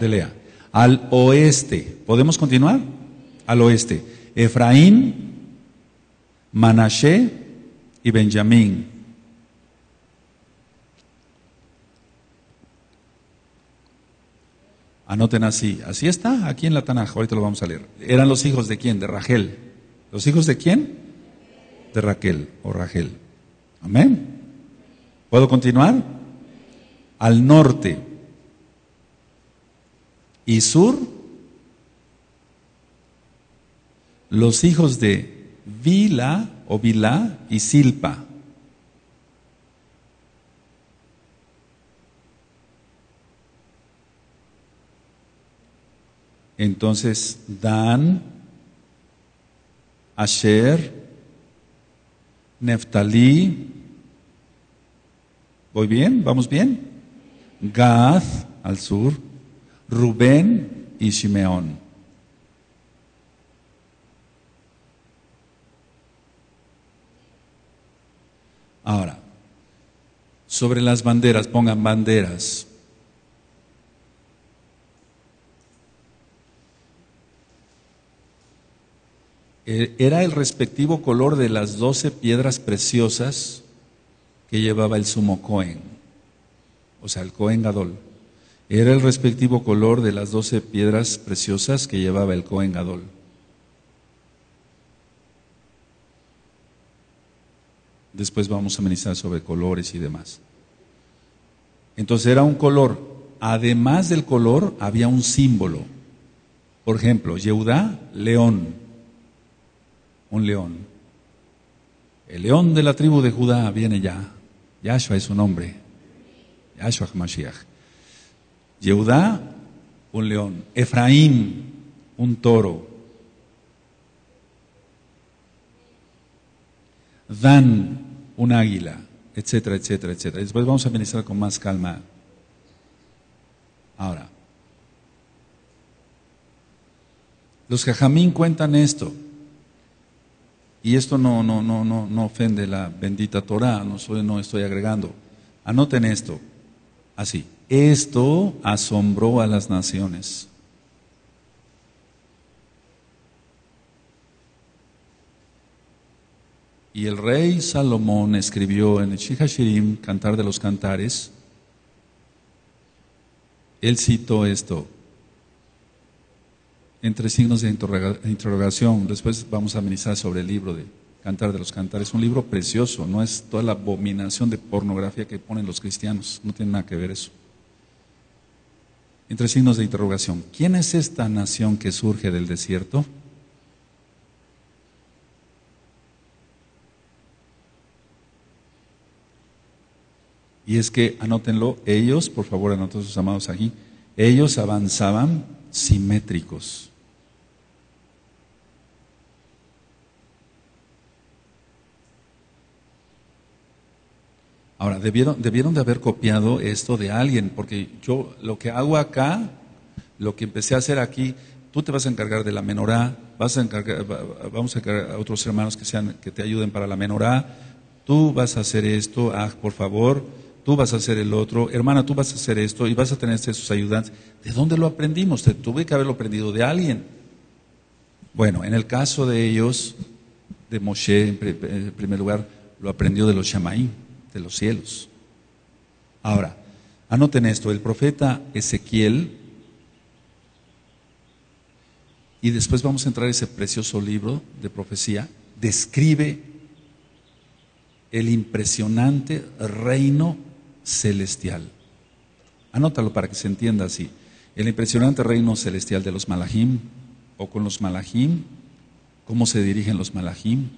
De Lea. Al oeste, ¿podemos continuar? Al oeste, Efraín, Manashe y Benjamín. Anoten así, así está aquí en la Tanaj, ahorita lo vamos a leer. Eran los hijos de quién? De Rachel. ¿Los hijos de quién? De Raquel o Rachel. Amén. ¿Puedo continuar? Al norte. Y sur, los hijos de Vila o Vilá y Silpa. Entonces, Dan, Asher, Neftalí, ¿voy bien? ¿Vamos bien? Gad al sur, Rubén y Shimeón. Ahora, sobre las banderas, pongan banderas. Eh, Era el respectivo color de las doce piedras preciosas que llevaba el sumo Cohen, o sea, el Cohen Gadol. Era el respectivo color de las doce piedras preciosas que llevaba el Cohen Gadol. Después vamos a ministrar sobre colores y demás. Entonces era un color. Además del color, había un símbolo. Por ejemplo, Yehudá, león. Un león. El león de la tribu de Judá viene ya. Yahshua es su nombre. Yahshua HaMashiach. Yehudá, un león. Efraín, un toro. Dan, un águila, etcétera, etcétera, etcétera. Después vamos a ministrar con más calma. Ahora, los jajamín cuentan esto. Y esto no, no, no, no, no ofende la bendita Torah, no, soy, no estoy agregando. Anoten esto, así. Esto asombró a las naciones. Y el rey Salomón escribió en el Shihashirim, Cantar de los Cantares, él citó esto entre signos de interrogación. Después vamos a ministrar sobre el libro de Cantar de los Cantares. Un libro precioso, no es toda la abominación de pornografía que ponen los cristianos, no tiene nada que ver eso. Entre signos de interrogación, ¿quién es esta nación que surge del desierto? Y es que, anótenlo, ellos, por favor, anoten sus amados aquí, ellos avanzaban simétricos. Ahora, debieron, debieron de haber copiado esto de alguien, porque yo lo que hago acá, lo que empecé a hacer aquí, tú te vas a encargar de la menorá, vas a encargar, vamos a encargar a otros hermanos que, sean, que te ayuden para la menorá, tú vas a hacer esto, ah, por favor, tú vas a hacer el otro, hermana, tú vas a hacer esto y vas a tener esos ayudantes. ¿De dónde lo aprendimos? Tuve que haberlo aprendido de alguien. Bueno, en el caso de ellos, de Moshe, en, primer lugar, lo aprendió de los Shamaí, de los cielos. Ahora, anoten esto, el profeta Ezequiel, y después vamos a entrar a ese precioso libro de profecía, describe el impresionante reino celestial. Anótalo para que se entienda así. El impresionante reino celestial de los malajim, o con los malajim, cómo se dirigen los malajim.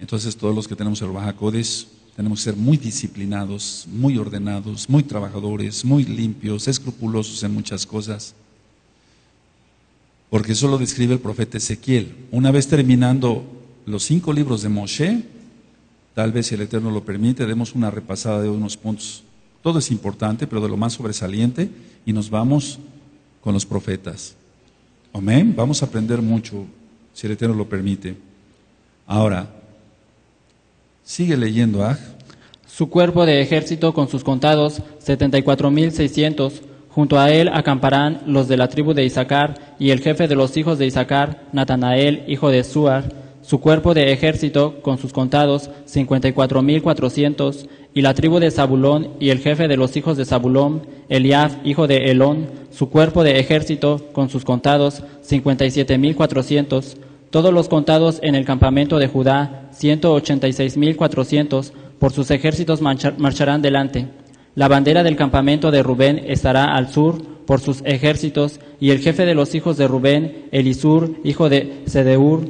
Entonces todos los que tenemos el Baja tenemos que ser muy disciplinados, muy ordenados, muy trabajadores, muy limpios, escrupulosos en muchas cosas. Porque eso lo describe el profeta Ezequiel. Una vez terminando los cinco libros de Moshe, Tal vez, si el Eterno lo permite, demos una repasada de unos puntos. Todo es importante, pero de lo más sobresaliente, y nos vamos con los profetas. Amén. Vamos a aprender mucho, si el Eterno lo permite. Ahora, Sigue leyendo ¿ah? Su cuerpo de ejército con sus contados, 74.600. Junto a él acamparán los de la tribu de Isaacar y el jefe de los hijos de Isaacar, Natanael, hijo de Suar. Su cuerpo de ejército con sus contados, 54.400. Y cuatro mil cuatrocientos, y la tribu de Zabulón y el jefe de los hijos de Zabulón, Eliab, hijo de Elón. Su cuerpo de ejército con sus contados, 57.400 todos los contados en el campamento de Judá, ciento ochenta y seis mil cuatrocientos, por sus ejércitos marcharán delante. La bandera del campamento de Rubén estará al sur por sus ejércitos, y el jefe de los hijos de Rubén, Elisur, hijo de Sedeur,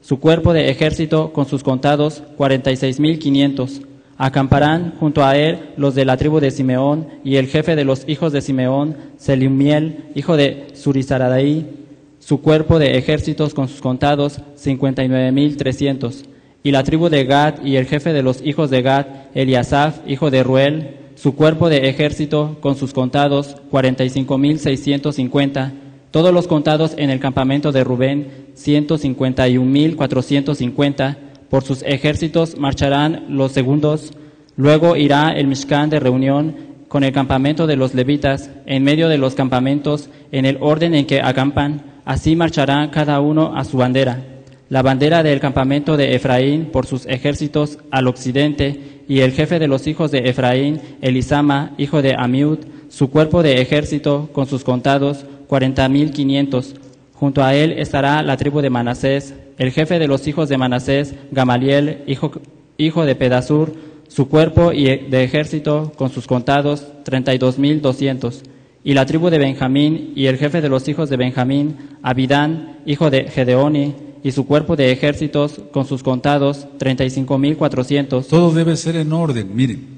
su cuerpo de ejército con sus contados, cuarenta y seis mil quinientos. Acamparán junto a él los de la tribu de Simeón y el jefe de los hijos de Simeón, Selimiel, hijo de Surizaradaí, su cuerpo de ejércitos con sus contados, cincuenta y la tribu de Gad y el jefe de los hijos de Gad, Eliasaf, hijo de Ruel, su cuerpo de ejército con sus contados, cuarenta y cinco mil seiscientos cincuenta todos los contados en el campamento de Rubén, 151.450, por sus ejércitos marcharán los segundos. Luego irá el Mishkan de reunión con el campamento de los levitas, en medio de los campamentos, en el orden en que acampan. Así marcharán cada uno a su bandera. La bandera del campamento de Efraín por sus ejércitos al occidente, y el jefe de los hijos de Efraín, Elisama, hijo de Amiud, su cuerpo de ejército con sus contados, cuarenta mil quinientos. Junto a él estará la tribu de Manasés, el jefe de los hijos de Manasés, Gamaliel, hijo, hijo de Pedasur, su cuerpo de ejército con sus contados, treinta y dos mil doscientos. Y la tribu de Benjamín y el jefe de los hijos de Benjamín, Abidán, hijo de Gedeoni, y su cuerpo de ejércitos con sus contados, treinta y cinco mil cuatrocientos. Todo debe ser en orden, miren.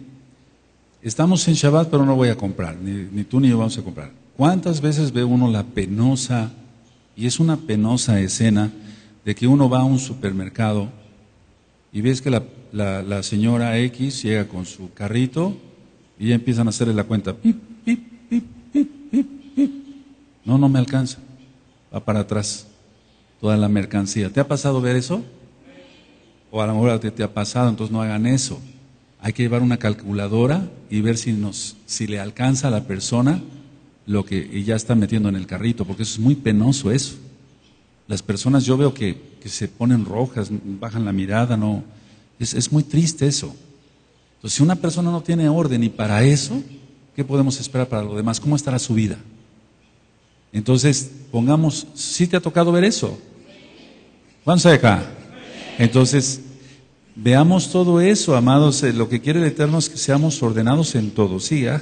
Estamos en Shabbat, pero no voy a comprar, ni, ni tú ni yo vamos a comprar. ¿Cuántas veces ve uno la penosa, y es una penosa escena, de que uno va a un supermercado y ves que la, la- la señora X llega con su carrito y ya empiezan a hacerle la cuenta. Pip, pip, pip, No, no me alcanza. Va para atrás toda la mercancía. ¿Te ha pasado ver eso? O a lo mejor te, te ha pasado, entonces no hagan eso. Hay que llevar una calculadora y ver si, nos, si le alcanza a la persona lo que ya está metiendo en el carrito, porque eso es muy penoso eso. Las personas yo veo que, que se ponen rojas, bajan la mirada, no. Es, es muy triste eso. Entonces, si una persona no tiene orden y para eso, ¿qué podemos esperar para lo demás? ¿Cómo estará su vida? Entonces, pongamos, ¿sí te ha tocado ver eso? ¿Cuántos hay acá? Entonces, veamos todo eso, amados. Eh, Lo que quiere el Eterno es que seamos ordenados en todo. Sí, ah.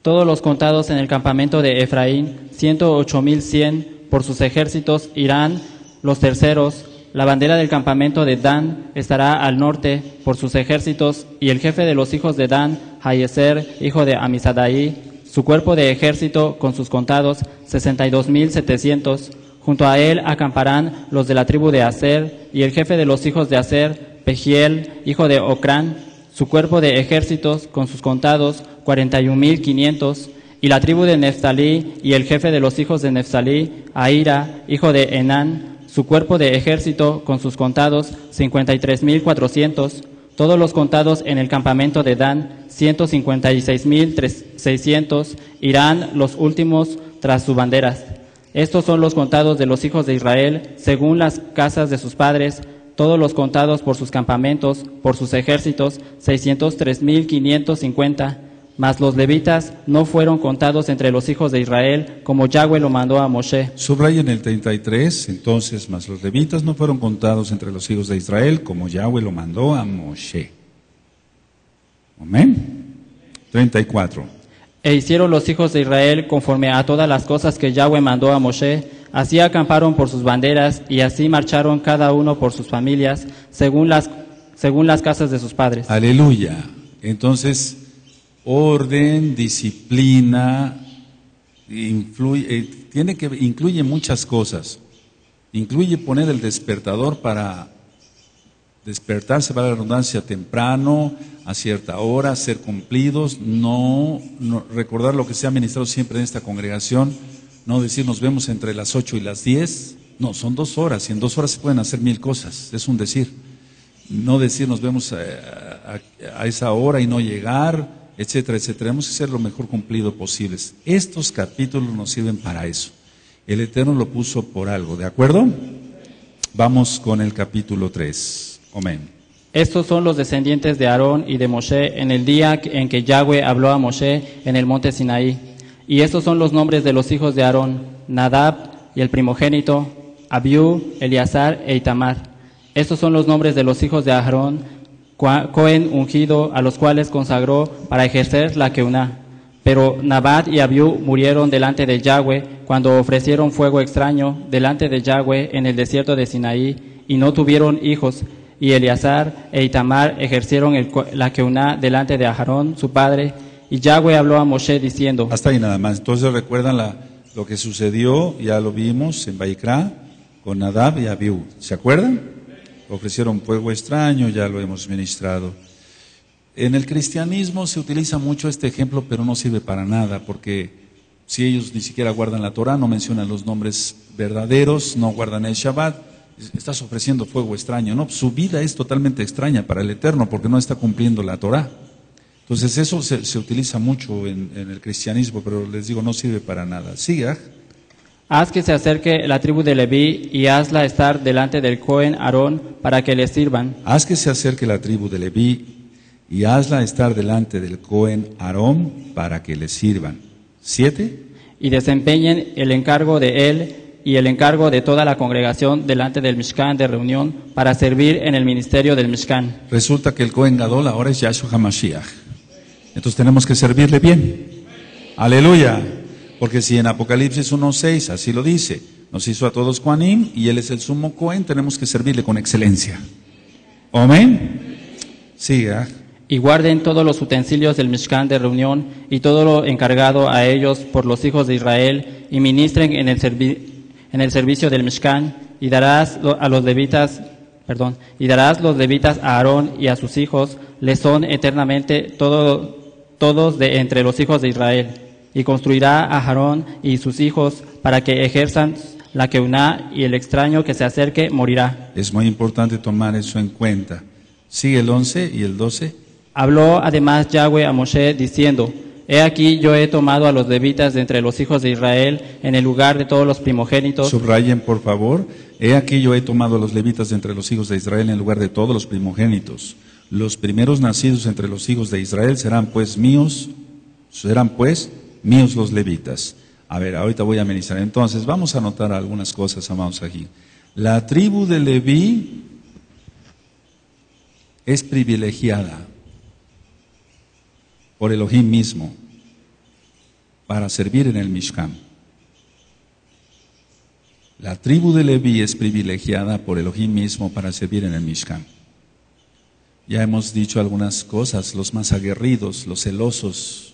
Todos los contados en el campamento de Efraín, 108.100 por sus ejércitos, irán los terceros. La bandera del campamento de Dan estará al norte por sus ejércitos, y el jefe de los hijos de Dan, Hayeser, hijo de Amisadaí, su cuerpo de ejército con sus contados, 62.700. Junto a él acamparán los de la tribu de Aser, y el jefe de los hijos de Aser, Pegiel, hijo de Ocrán, su cuerpo de ejércitos con sus contados, 41.500, y la tribu de Neftalí y el jefe de los hijos de Neftalí, Aira, hijo de Enán, su cuerpo de ejército con sus contados, 53.400, todos los contados en el campamento de Dan, 156.600, irán los últimos tras sus banderas. Estos son los contados de los hijos de Israel, según las casas de sus padres, todos los contados por sus campamentos, por sus ejércitos, 603.550. Mas los levitas no fueron contados entre los hijos de Israel, como Yahweh lo mandó a Moshe. Subrayen el 33, entonces, mas los levitas no fueron contados entre los hijos de Israel, como Yahweh lo mandó a Moshe. Amén. 34. E hicieron los hijos de Israel conforme a todas las cosas que Yahweh mandó a Moshe. Así acamparon por sus banderas y así marcharon cada uno por sus familias, según las, según las casas de sus padres. Aleluya. Entonces, orden, disciplina, influye, eh, tiene que, incluye muchas cosas. Incluye poner el despertador para despertarse, para la redundancia, temprano, a cierta hora, ser cumplidos, no, recordar lo que se ha ministrado siempre en esta congregación, no decir nos vemos entre las 8 y las 10, no, son dos horas, y en dos horas se pueden hacer mil cosas, es un decir. No decir nos vemos a- a esa hora y no llegar, etcétera, etcétera. Tenemos que ser lo mejor cumplido posibles. Estos capítulos nos sirven para eso. El Eterno lo puso por algo, ¿de acuerdo? Vamos con el capítulo 3. Amén. Estos son los descendientes de Aarón y de Moshe en el día en que Yahweh habló a Moshe en el monte Sinaí. Y estos son los nombres de los hijos de Aarón, Nadab y el primogénito, Abiú, Eleazar e Itamar. Estos son los nombres de los hijos de Aarón, Cohen ungido, a los cuales consagró para ejercer la queuná. Pero Nabat y Abiú murieron delante de Yahweh cuando ofrecieron fuego extraño delante de Yahweh en el desierto de Sinaí y no tuvieron hijos. Y Eleazar e Itamar ejercieron el la queuná delante de Aarón, su padre. Y Yahweh habló a Moshe diciendo, Hasta ahí nada más. Entonces recuerdan la- lo que sucedió, ya lo vimos en Baikra, con Nadab y Abiú. ¿Se acuerdan? Ofrecieron fuego extraño, ya lo hemos ministrado. En el cristianismo se utiliza mucho este ejemplo, pero no sirve para nada, porque si ellos ni siquiera guardan la Torah, no mencionan los nombres verdaderos, no guardan el Shabbat, estás ofreciendo fuego extraño. No, su vida es totalmente extraña para el Eterno, porque no está cumpliendo la Torah. Entonces eso se, utiliza mucho en, en el cristianismo, pero les digo, no sirve para nada. Siga. Haz que se acerque la tribu de Leví y hazla estar delante del Cohen Aarón para que le sirvan. Haz que se acerque la tribu de Leví y hazla estar delante del Cohen Aarón para que le sirvan. Siete. y desempeñen el encargo de él y el encargo de toda la congregación delante del Mishkan de reunión para servir en el ministerio del Mishkan. Resulta que el Cohen Gadol ahora es Yahshua HaMashiach. Entonces tenemos que servirle bien. Aleluya. Porque si en Apocalipsis 1.6 así lo dice, nos hizo a todos Juanim y él es el sumo Cohen, tenemos que servirle con excelencia. Amén. Siga. Y guarden todos los utensilios del Mishkan de reunión y todo lo encargado a ellos por los hijos de Israel y ministren en el, en el servicio del Mishkan y darás a los levitas perdón, y darás los levitas a Aarón y a sus hijos, les son eternamente todo- todos de entre los hijos de Israel. Y construirá a Aarón y sus hijos para que ejerzan la queuná y el extraño que se acerque morirá. Es muy importante tomar eso en cuenta. Sigue el 11 y el 12. Habló además Yahweh a Moshe diciendo, He aquí yo he tomado a los levitas de entre los hijos de Israel en el lugar de todos los primogénitos. Subrayen, por favor. He aquí yo he tomado a los levitas de entre los hijos de Israel en lugar de todos los primogénitos. Los primeros nacidos entre los hijos de Israel serán pues míos, serán pues míos los levitas. A ver, ahorita voy a amenizar. Entonces, vamos a anotar algunas cosas, amados aquí. La tribu de Leví es privilegiada por Elohim mismo para servir en el Mishkan. La tribu de Leví es privilegiada por Elohim mismo para servir en el Mishkan. Ya hemos dicho algunas cosas, los más aguerridos, los celosos,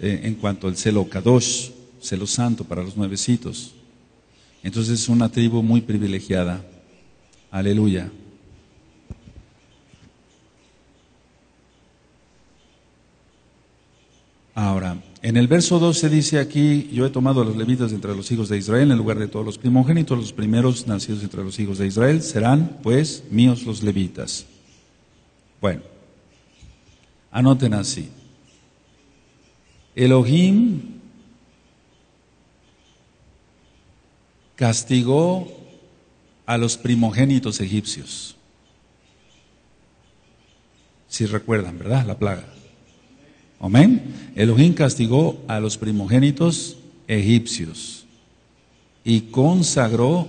eh, en cuanto al celo Kadosh, celo santo para los nuevecitos. Entonces es una tribu muy privilegiada. Aleluya. Ahora, en el verso 12 dice aquí, yo he tomado a los levitas entre los hijos de Israel en lugar de todos los primogénitos, los primeros nacidos entre los hijos de Israel serán pues míos los levitas. Bueno, anoten así. Elohim castigó a los primogénitos egipcios. Si recuerdan, ¿verdad? La plaga. Amén. Elohim castigó a los primogénitos egipcios y consagró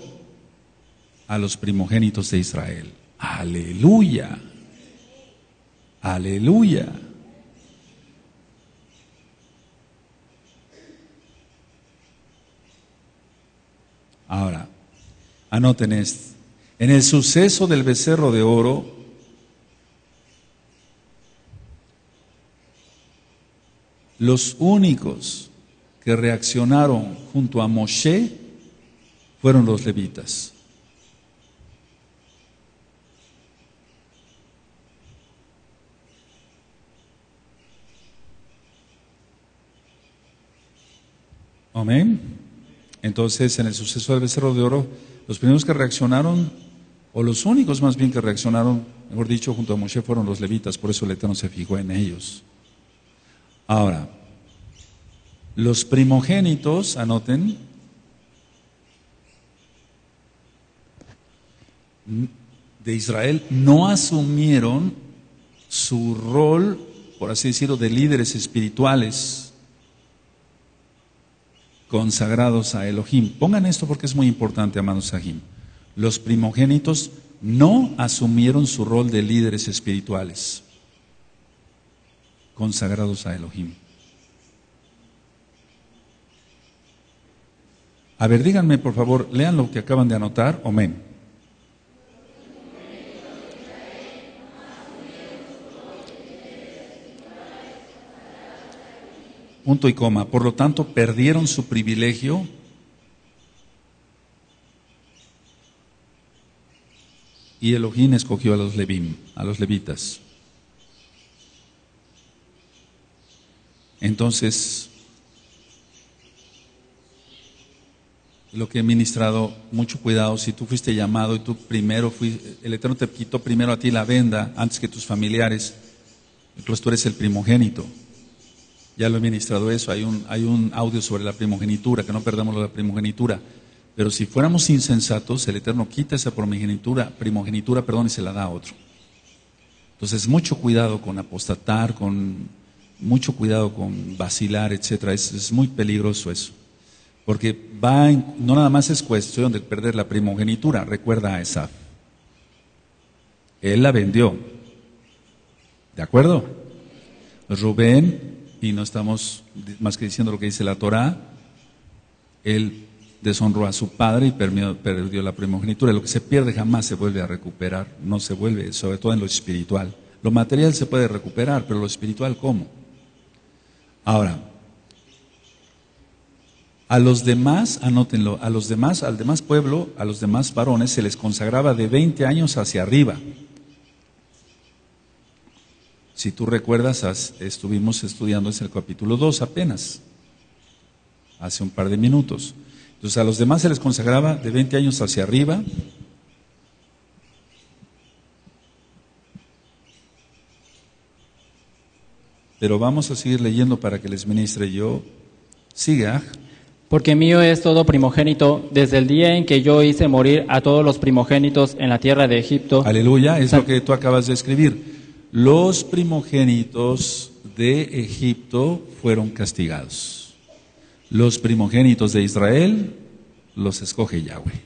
a los primogénitos de Israel. Aleluya. Aleluya. Ahora, anoten esto. En el suceso del becerro de oro, los únicos que reaccionaron junto a Moshe fueron los levitas. Amén. Entonces, en el suceso del becerro de oro, los primeros que reaccionaron, o los únicos más bien que reaccionaron, mejor dicho, junto a Moshe fueron los levitas, por eso el Eterno se fijó en ellos. Ahora, los primogénitos, anoten, de Israel no asumieron su rol, por así decirlo, de líderes espirituales consagrados a Elohim. Pongan esto porque es muy importante, amados Sahim. Los primogénitos no asumieron su rol de líderes espirituales consagrados a Elohim. A ver, díganme por favor, lean lo que acaban de anotar, amén. Punto y coma. Por lo tanto, perdieron su privilegio y Elohim escogió a los levim, a los levitas. Entonces, lo que he ministrado, mucho cuidado, si tú fuiste llamado y tú primero fuiste, el Eterno te quitó primero a ti la venda antes que tus familiares, entonces tú eres el primogénito. Ya lo he ministrado eso, hay un, hay un audio sobre la primogenitura, que no perdamos la primogenitura. Pero si fuéramos insensatos, el Eterno quita esa primogenitura, primogenitura perdón, y se la da a otro. Entonces, mucho cuidado con apostatar, con mucho cuidado con vacilar, etcétera. Es, es muy peligroso eso. Porque va no nada más es cuestión de perder la primogenitura, recuerda a Esaf. Él la vendió. ¿De acuerdo? Rubén, y no estamos más que diciendo lo que dice la Torá, él deshonró a su padre y perdió la primogenitura. Lo que se pierde jamás se vuelve a recuperar, no se vuelve, sobre todo en lo espiritual. Lo material se puede recuperar, pero lo espiritual, ¿cómo? Ahora, A los demás, anótenlo, a los demás, al demás pueblo, a los demás varones se les consagraba de 20 años hacia arriba. Si tú recuerdas, as- estuvimos estudiando es el capítulo 2 apenas, hace un par de minutos. Entonces a los demás se les consagraba de 20 años hacia arriba. Pero vamos a seguir leyendo para que les ministre yo. Siga. Porque mío es todo primogénito, desde el día en que yo hice morir a todos los primogénitos en la tierra de Egipto. Aleluya, es lo que tú acabas de escribir. Los primogénitos de Egipto fueron castigados. Los primogénitos de Israel los escoge Yahweh.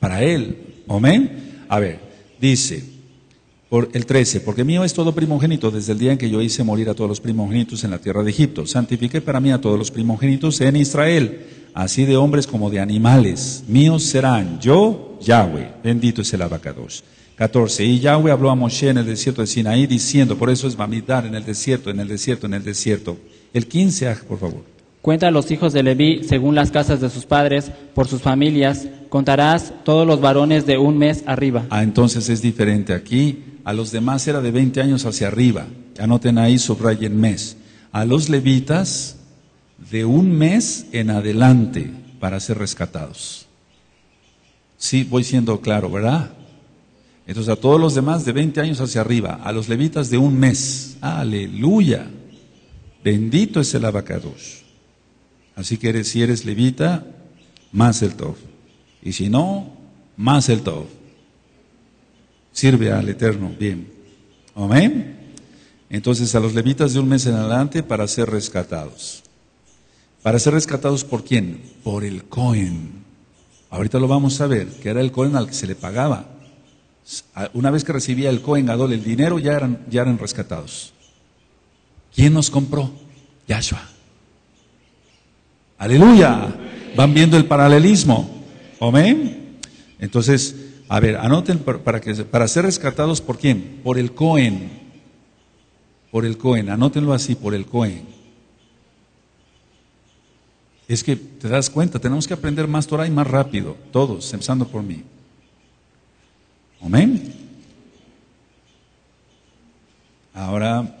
Para él. Amén. A ver, dice, por el 13, porque mío es todo primogénito desde el día en que yo hice morir a todos los primogénitos en la tierra de Egipto. Santifiqué para mí a todos los primogénitos en Israel, así de hombres como de animales. Míos serán yo, Yahweh. Bendito es el abacados. 14. Y Yahweh habló a Moshe en el desierto de Sinaí diciendo, por eso es Bamidar en el desierto, en el desierto, en el desierto. El 15, ah, por favor. Cuenta a los hijos de Leví según las casas de sus padres, por sus familias. Contarás todos los varones de un mes arriba. Ah, entonces es diferente aquí. A los demás era de 20 años hacia arriba. Anoten ahí, subrayen mes. A los levitas de un mes en adelante para ser rescatados. Sí, voy siendo claro, ¿verdad? Entonces a todos los demás de 20 años hacia arriba, a los levitas de un mes. Aleluya. Bendito es el abacados. Así que eres, si eres levita, más el Tov. Y si no, más el Tov. Sirve al Eterno, bien. Amén. Entonces a los levitas de un mes en adelante para ser rescatados. ¿Para ser rescatados por quién? Por el Cohen. Ahorita lo vamos a ver, que era el Cohen al que se le pagaba. Una vez que recibía el Cohen Gadol el dinero, ya eran, ya eran rescatados. ¿Quién nos compró? Yahshua. Aleluya. Van viendo el paralelismo. Amén. Entonces, a ver, anoten para, que, para ser rescatados por quién? Por el Cohen. Por el Cohen. Anótenlo así, por el Cohen. Es que te das cuenta, tenemos que aprender más Torah y más rápido, todos, empezando por mí. Amén. Ahora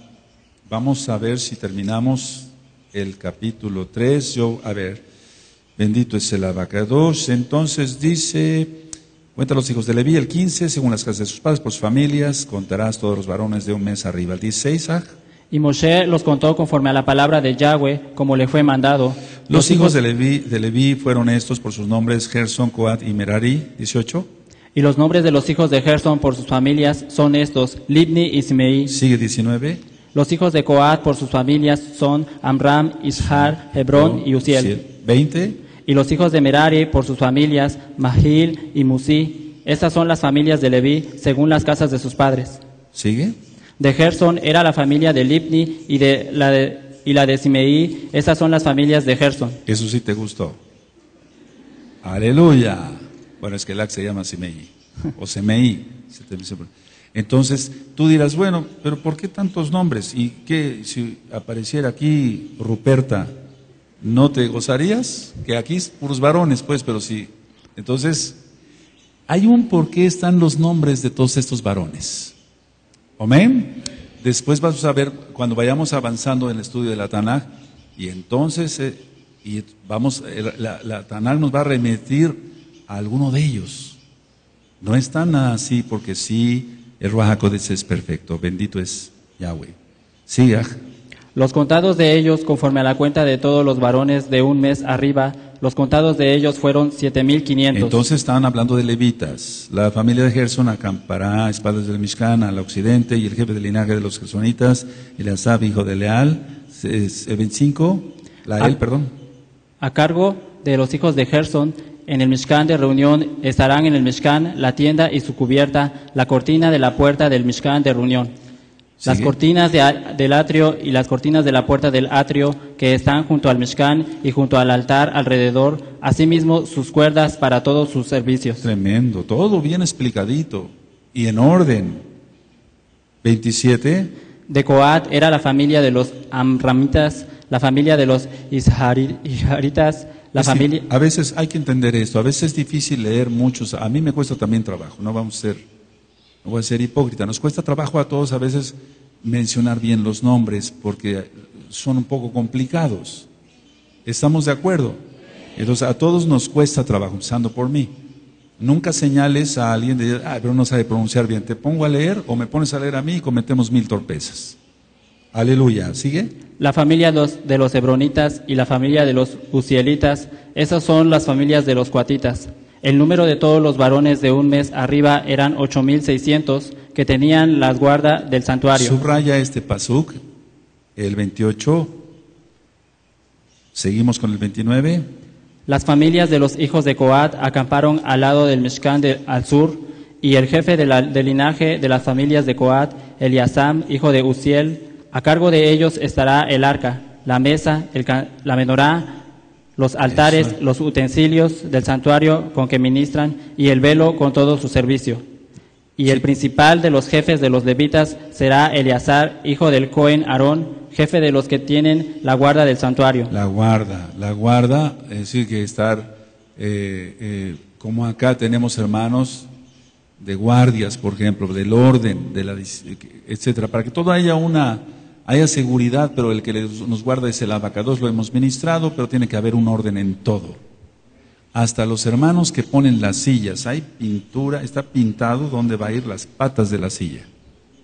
vamos a ver si terminamos el capítulo 3. Yo, a ver, bendito es el abacados. Entonces dice, cuenta a los hijos de Leví, el 15, según las casas de sus padres, por sus familias, contarás todos los varones de un mes arriba. El 16, ah. Y Moshe los contó conforme a la palabra de Yahweh, como le fue mandado. Los hijos de Leví, de Leví fueron estos por sus nombres, Gerson, Coat y Merari. 18. Y los nombres de los hijos de Gerson por sus familias son estos, Libni y Simei. Sigue 19. Los hijos de Coat por sus familias son Amram, Ishar, Hebrón y Uziel. 20. Y los hijos de Merari por sus familias, Mahil y Musi. Estas son las familias de Leví, según las casas de sus padres. Sigue. De Gerson era la familia de Libni y, de la de, y la de Simei. Estas son las familias de Gerson. Eso sí te gustó. Aleluya. Bueno, es que el se llama Simei o Semei. Entonces tú dirás, bueno, pero ¿por qué tantos nombres? ¿Y qué si apareciera aquí Ruperta? ¿No te gozarías? Que aquí es puros varones, pues, pero sí. Entonces, hay un por qué están los nombres de todos estos varones. Amén. Después vamos a ver cuando vayamos avanzando en el estudio de la Tanakh y entonces eh, y vamos la, la Tanakh nos va a remitir a alguno de ellos. No están así porque sí el Ruajacodes es perfecto. Bendito es Yahweh. Siga. Los contados de ellos, conforme a la cuenta de todos los varones de un mes arriba, los contados de ellos fueron siete mil quinientos. Entonces estaban hablando de levitas. La familia de Gerson acampará a espaldas del Mishkan al occidente y el jefe del linaje de los gersonitas, Eliasab, hijo de Leal, es, el 25, Lael, Ah. perdón. A cargo de los hijos de Gerson, en el Mishkan de reunión estarán en el Mishkan la tienda y su cubierta, la cortina de la puerta del Mishkan de reunión, las cortinas de del atrio y las cortinas de la puerta del atrio que están junto al Mishkan y junto al altar alrededor, asimismo sus cuerdas para todos sus servicios. Tremendo, todo bien explicadito y en orden. 27, De Coat era la familia de los Amramitas, la familia de los Ishari- Isharitas, La familia, A veces hay que entender esto, a veces es difícil leer muchos, a mí me cuesta también trabajo, no vamos a ser, no voy a ser hipócrita, nos cuesta trabajo a todos a veces mencionar bien los nombres porque son un poco complicados. ¿Estamos de acuerdo? Entonces a todos nos cuesta trabajo, empezando por mí. Nunca señales a alguien de, ah, pero no sabe pronunciar bien. Te pongo a leer o me pones a leer a mí y cometemos mil torpezas. Aleluya. ¿Sigue? la familia de los, hebronitas y la familia de los uzielitas, esas son las familias de los cuatitas. El número de todos los varones de un mes arriba eran 8.600 que tenían las guardas del santuario. Subraya este pasuk, el 28. Seguimos con el 29. Las familias de los hijos de Coat acamparon al lado del Mishkan de- al sur, y el jefe de la- del linaje de las familias de Coat, Eliasam, hijo de Uziel, a cargo de ellos estará el arca, la mesa, el la menorá, los altares, Eso. los utensilios del santuario con que ministran, y el velo con todo su servicio. Y el principal de los jefes de los levitas será Eleazar, hijo del Cohen Aarón, jefe de los que tienen la guarda del santuario. La guarda, la guarda, es decir, que estar, eh, eh, como acá tenemos hermanos de guardias, por ejemplo, del orden, de la, etcétera, para que todo haya una, haya seguridad, pero el que nos guarda es el abacados, lo hemos ministrado, pero tiene que haber un orden en todo. Hasta los hermanos que ponen las sillas, hay pintura, está pintado dónde va a ir las patas de la silla.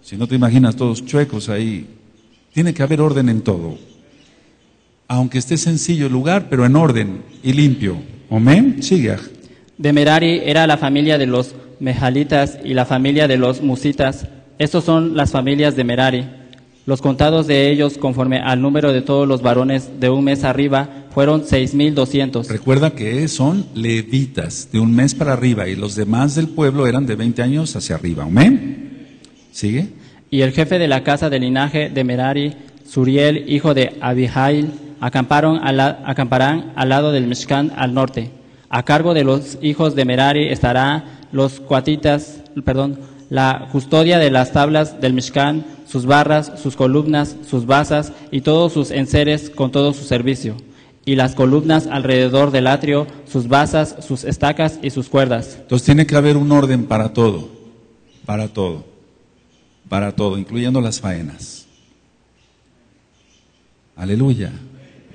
Si no te imaginas todos chuecos ahí, tiene que haber orden en todo aunque esté sencillo el lugar, pero en orden y limpio. Amén. Sigue. aj. De Merari era la familia de los Mejalitas y la familia de los Musitas. Estos son las familias de Merari. Los contados de ellos, conforme al número de todos los varones de un mes arriba, fueron seis mil doscientos. Recuerda que son levitas de un mes para arriba y los demás del pueblo eran de 20 años hacia arriba. Amén. Sigue. Y el jefe de la casa del linaje de Merari, Suriel, hijo de Abihail, acamparon al la- acamparán al lado del Mishkan al norte. A cargo de los hijos de Merari estará los cuatitas, perdón, la custodia de las tablas del Mishkan, sus barras, sus columnas, sus basas y todos sus enseres con todo su servicio. Y las columnas alrededor del atrio, sus basas, sus estacas y sus cuerdas. Entonces tiene que haber un orden para todo, para todo, para todo, incluyendo las faenas. Aleluya.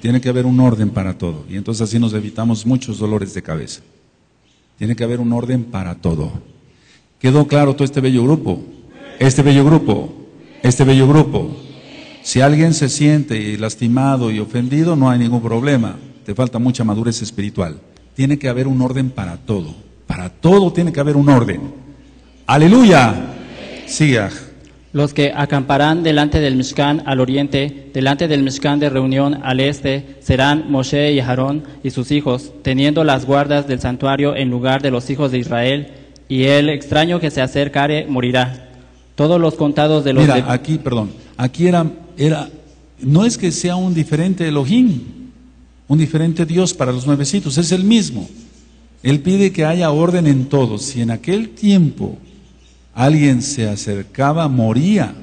Tiene que haber un orden para todo y entonces así nos evitamos muchos dolores de cabeza. Tiene que haber un orden para todo. ¿Quedó claro todo este bello grupo? Este bello grupo, este bello grupo. Si alguien se siente lastimado y ofendido, no hay ningún problema. Te falta mucha madurez espiritual. Tiene que haber un orden para todo. Para todo tiene que haber un orden. Aleluya. Siga. Los que acamparán delante del Mishkan al oriente, delante del Mishkan de reunión al este, serán Moshe y Aarón y sus hijos, teniendo las guardas del santuario en lugar de los hijos de Israel, y el extraño que se acercare morirá. Todos los contados de los Mira, de- aquí, perdón, aquí era, era, no es que sea un diferente Elohim, un diferente Dios para los nuevecitos, es el mismo. Él pide que haya orden en todo. Si en aquel tiempo alguien se acercaba, moría,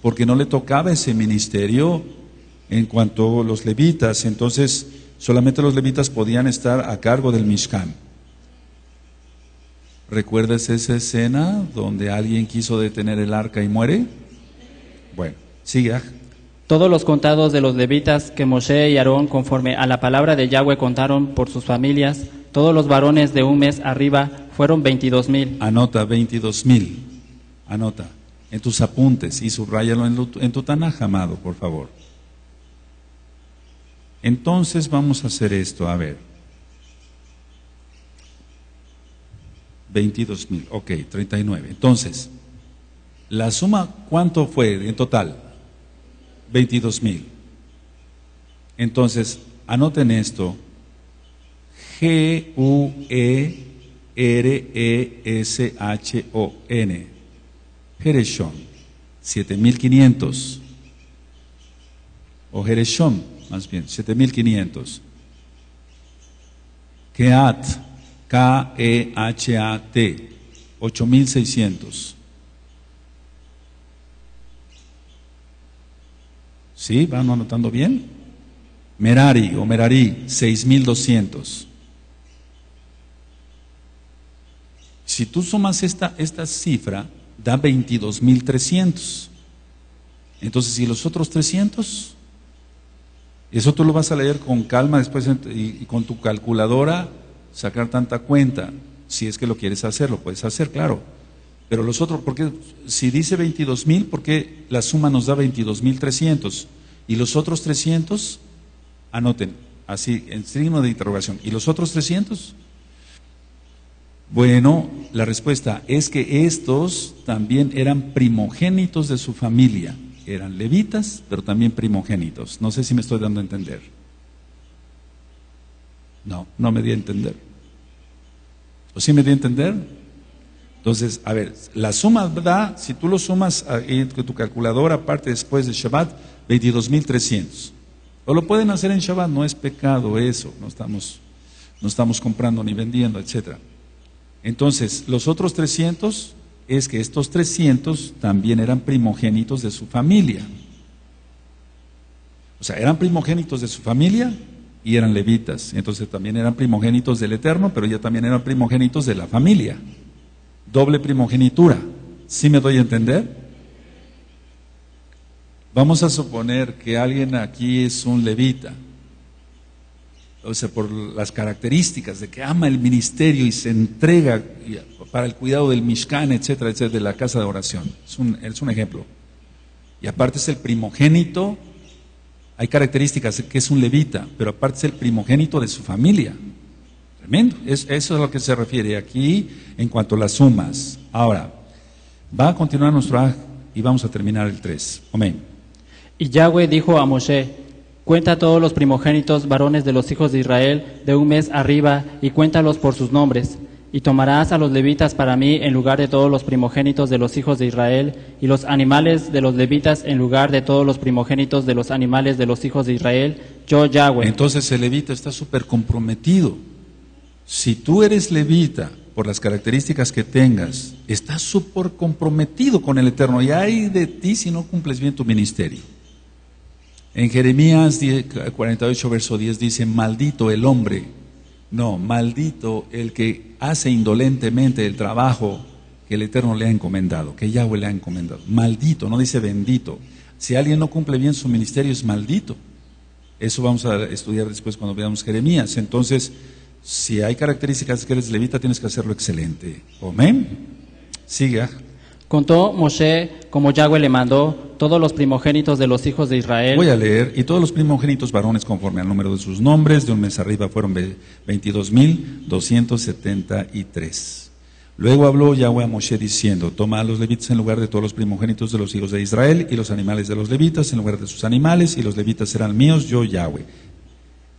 porque no le tocaba ese ministerio en cuanto a los levitas. Entonces, solamente los levitas podían estar a cargo del Mishkan. ¿Recuerdas esa escena donde alguien quiso detener el arca y muere? Bueno, sigue. aj. todos los contados de los levitas que Moshe y Aarón, conforme a la palabra de Yahweh, contaron por sus familias, todos los varones de un mes arriba fueron veintidós mil. Anota 22 mil. Anota en tus apuntes y subrayalo en, tu- en tu Tanaj, amado, por favor. Entonces vamos a hacer esto, a ver. 22 mil, ok, 39. Entonces, la suma, ¿cuánto fue en total? 22 mil. Entonces, anoten esto. G-U-E-R-E-S-H-O-N. Gereshon, 7500. O Gereshon, más bien, 7500. Keat, K-E-H-A-T, 8600. ¿Sí? ¿Van anotando bien? Merari o Merari, 6.200. Si tú sumas esta, esta cifra, da 22.300. Entonces, ¿y los otros 300? Eso tú lo vas a leer con calma después y, con tu calculadora sacar tanta cuenta. Si es que lo quieres hacer, lo puedes hacer, claro. Pero los otros, porque si dice 22 mil, ¿por qué la suma nos da 22 mil 300? Y los otros 300, anoten, así, en signo de interrogación. ¿Y los otros 300? Bueno, la respuesta es que estos también eran primogénitos de su familia. Eran levitas, pero también primogénitos. No sé si me estoy dando a entender. No, no me di a entender. ¿O sí me di a entender? Entonces, a ver, la suma da, si tú lo sumas con tu calculadora, aparte después de Shabbat, 22.300. O lo pueden hacer en Shabbat, no es pecado eso, no estamos, no estamos comprando ni vendiendo, etc. Entonces, los otros 300 es que estos 300 también eran primogénitos de su familia. O sea, eran primogénitos de su familia y eran levitas. Entonces también eran primogénitos del Eterno, pero ya también eran primogénitos de la familia. Doble primogenitura. ¿Sí me doy a entender? Vamos a suponer que alguien aquí es un levita. O sea, por las características de que ama el ministerio y se entrega para el cuidado del Mishkan, etcétera, etcétera, de la casa de oración. Es un, es un ejemplo. Y aparte es el primogénito hay características que es un levita, pero aparte es el primogénito de su familia. Tremendo. eso es a lo que se refiere aquí en cuanto a las sumas. Ahora, va a continuar nuestro aj y vamos a terminar el 3. Amén. Y Yahweh dijo a Moshe, cuenta todos los primogénitos varones de los hijos de Israel de un mes arriba y cuéntalos por sus nombres y tomarás a los levitas para mí en lugar de todos los primogénitos de los hijos de Israel, y los animales de los levitas en lugar de todos los primogénitos de los animales de los hijos de Israel, yo Yahweh. Entonces el levita está súper comprometido. Si tú eres levita, por las características que tengas, estás súper comprometido con el Eterno, y hay de ti si no cumples bien tu ministerio. En Jeremías 48, verso 10 dice, maldito el hombre no, maldito el que hace indolentemente el trabajo que el Eterno le ha encomendado, que Yahweh le ha encomendado. Maldito, no dice bendito. Si alguien no cumple bien su ministerio es maldito. Eso vamos a estudiar después cuando veamos Jeremías. Entonces, si hay características que eres levita, tienes que hacerlo excelente. Amén. Siga. Contó Moshe, como Yahweh le mandó, todos los primogénitos de los hijos de Israel. Voy a leer, y todos los primogénitos varones conforme al número de sus nombres, de un mes arriba fueron 22.273. Luego habló Yahweh a Moshe diciendo, toma a los levitas en lugar de todos los primogénitos de los hijos de Israel, y los animales de los levitas en lugar de sus animales, y los levitas serán míos, yo Yahweh.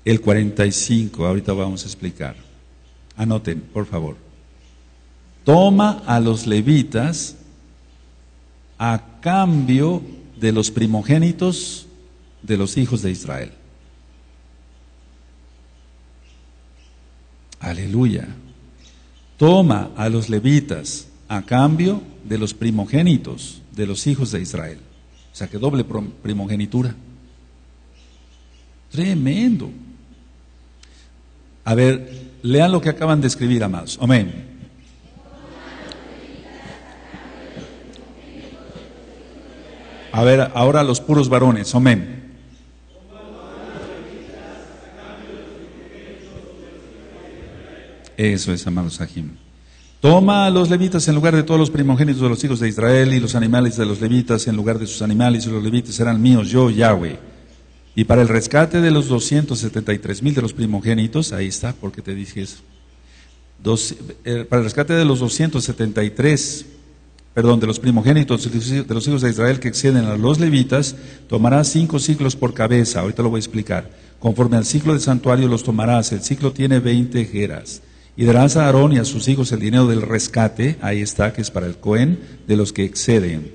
El 45, ahorita vamos a explicar. Anoten, por favor. Toma a los levitas a cambio de los primogénitos de los hijos de Israel. Aleluya. Toma a los levitas a cambio de los primogénitos de los hijos de Israel. O sea que doble primogenitura. Tremendo. A ver, lean lo que acaban de escribir, amados. Amén. A ver, ahora los puros varones, amén. Eso es, amados Sahim. Toma a los levitas en lugar de todos los primogénitos de los hijos de Israel y los animales de los levitas en lugar de sus animales y los levitas serán míos, yo Yahweh. Y para el rescate de los 273 mil de los primogénitos, ahí está, porque te dije eso. Eh, para el rescate de los 273 perdón, de los primogénitos de los hijos de Israel que exceden a los levitas, tomarás cinco ciclos por cabeza. Ahorita lo voy a explicar. Conforme al ciclo del santuario los tomarás. El ciclo tiene 20 jeras. Y darás a Aarón y a sus hijos el dinero del rescate, ahí está, que es para el Cohen, de los que exceden.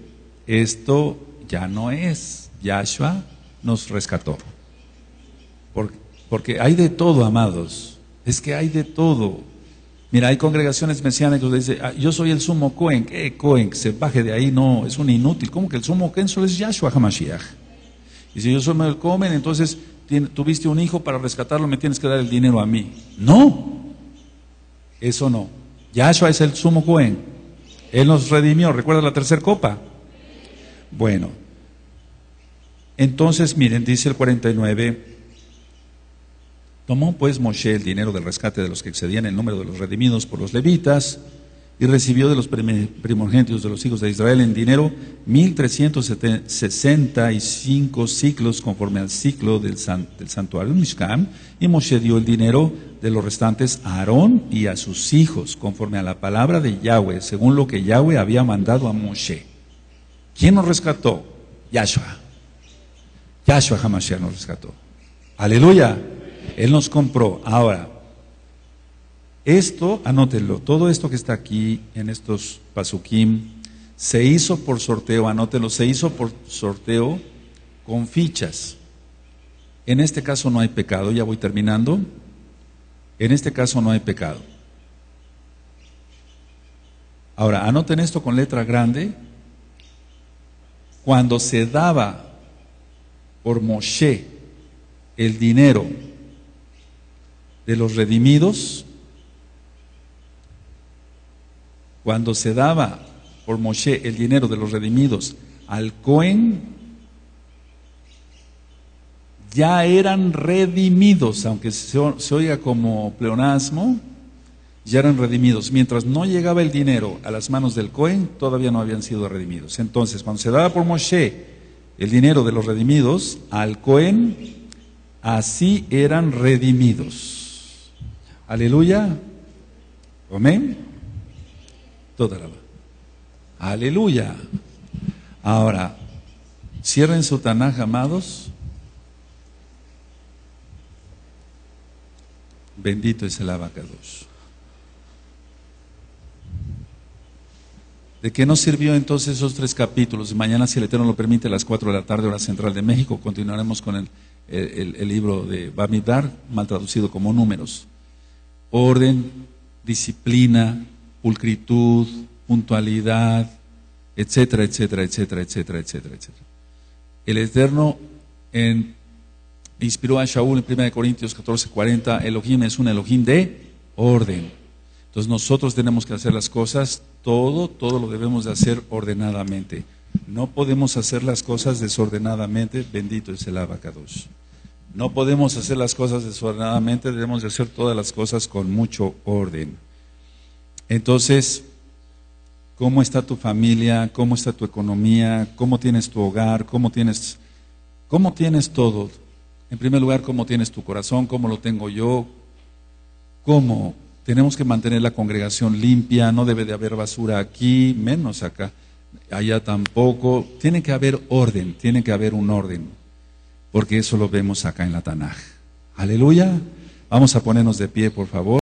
Esto ya no es. Yahshua nos rescató. Porque, porque hay de todo, amados. Es que hay de todo. Mira, hay congregaciones mesiánicas que dicen, ah, yo soy el sumo Cohen. ¿Qué Cohen? Se baje de ahí, no, es un inútil. ¿Cómo que el sumo Cohen solo es Yahshua HaMashiach? Y si yo soy el Cohen, entonces tuviste un hijo, para rescatarlo me tienes que dar el dinero a mí. No, eso no. Yahshua es el sumo Cohen. Él nos redimió. ¿Recuerda la tercera copa? Bueno, entonces miren, dice el 49. Tomó pues Moshe el dinero del rescate de los que excedían el número de los redimidos por los levitas y recibió de los primogénitos de los hijos de Israel en dinero 1365 ciclos conforme al ciclo del, del santuario Mishkan y Moshe dio el dinero de los restantes a Aarón y a sus hijos conforme a la palabra de Yahweh según lo que Yahweh había mandado a Moshe. ¿Quién nos rescató? Yahshua. Yahshua Hamashiach nos rescató. Aleluya. Él nos compró. Ahora, esto, anótenlo, todo esto que está aquí en estos pasukim se hizo por sorteo, anótenlo, se hizo por sorteo con fichas. En este caso no hay pecado, ya voy terminando. En este caso no hay pecado. Ahora, anoten esto con letra grande. Cuando se daba por Moshe el dinero de los redimidos, Cuando se daba por Moshe el dinero de los redimidos al Cohen, ya eran redimidos, aunque se, oiga como pleonasmo, ya eran redimidos. Mientras no llegaba el dinero a las manos del Cohen, todavía no habían sido redimidos. Entonces, cuando se daba por Moshe el dinero de los redimidos al Cohen, así eran redimidos. Aleluya. Amén. Toda la Aleluya. Ahora, cierren su Tanaj, amados. Bendito es el abacados. ¿De qué nos sirvió entonces esos tres capítulos? Mañana, si el Eterno lo permite, a las cuatro de la tarde, hora central de México, continuaremos con el, el libro de Bamidar, mal traducido como números. Orden, disciplina, pulcritud, puntualidad, etcétera, etcétera, etcétera, etcétera, etcétera, etcétera. El Eterno inspiró a Shaul en 1 Corintios 14, 40, Elohim es un Elohim de orden. Entonces nosotros tenemos que hacer las cosas, todo, todo lo debemos de hacer ordenadamente. No podemos hacer las cosas desordenadamente, bendito es el abacados. No podemos hacer las cosas desordenadamente, debemos de hacer todas las cosas con mucho orden. Entonces, ¿cómo está tu familia? ¿Cómo está tu economía? ¿Cómo tienes tu hogar? ¿Cómo tienes, cómo tienes todo? En primer lugar, ¿cómo tienes tu corazón? ¿Cómo lo tengo yo? ¿Cómo? Tenemos que mantener la congregación limpia, no debe de haber basura aquí, menos acá, allá tampoco. Tiene que haber orden, tiene que haber un orden, porque eso lo vemos acá en la Tanaj. Aleluya. Vamos a ponernos de pie, por favor.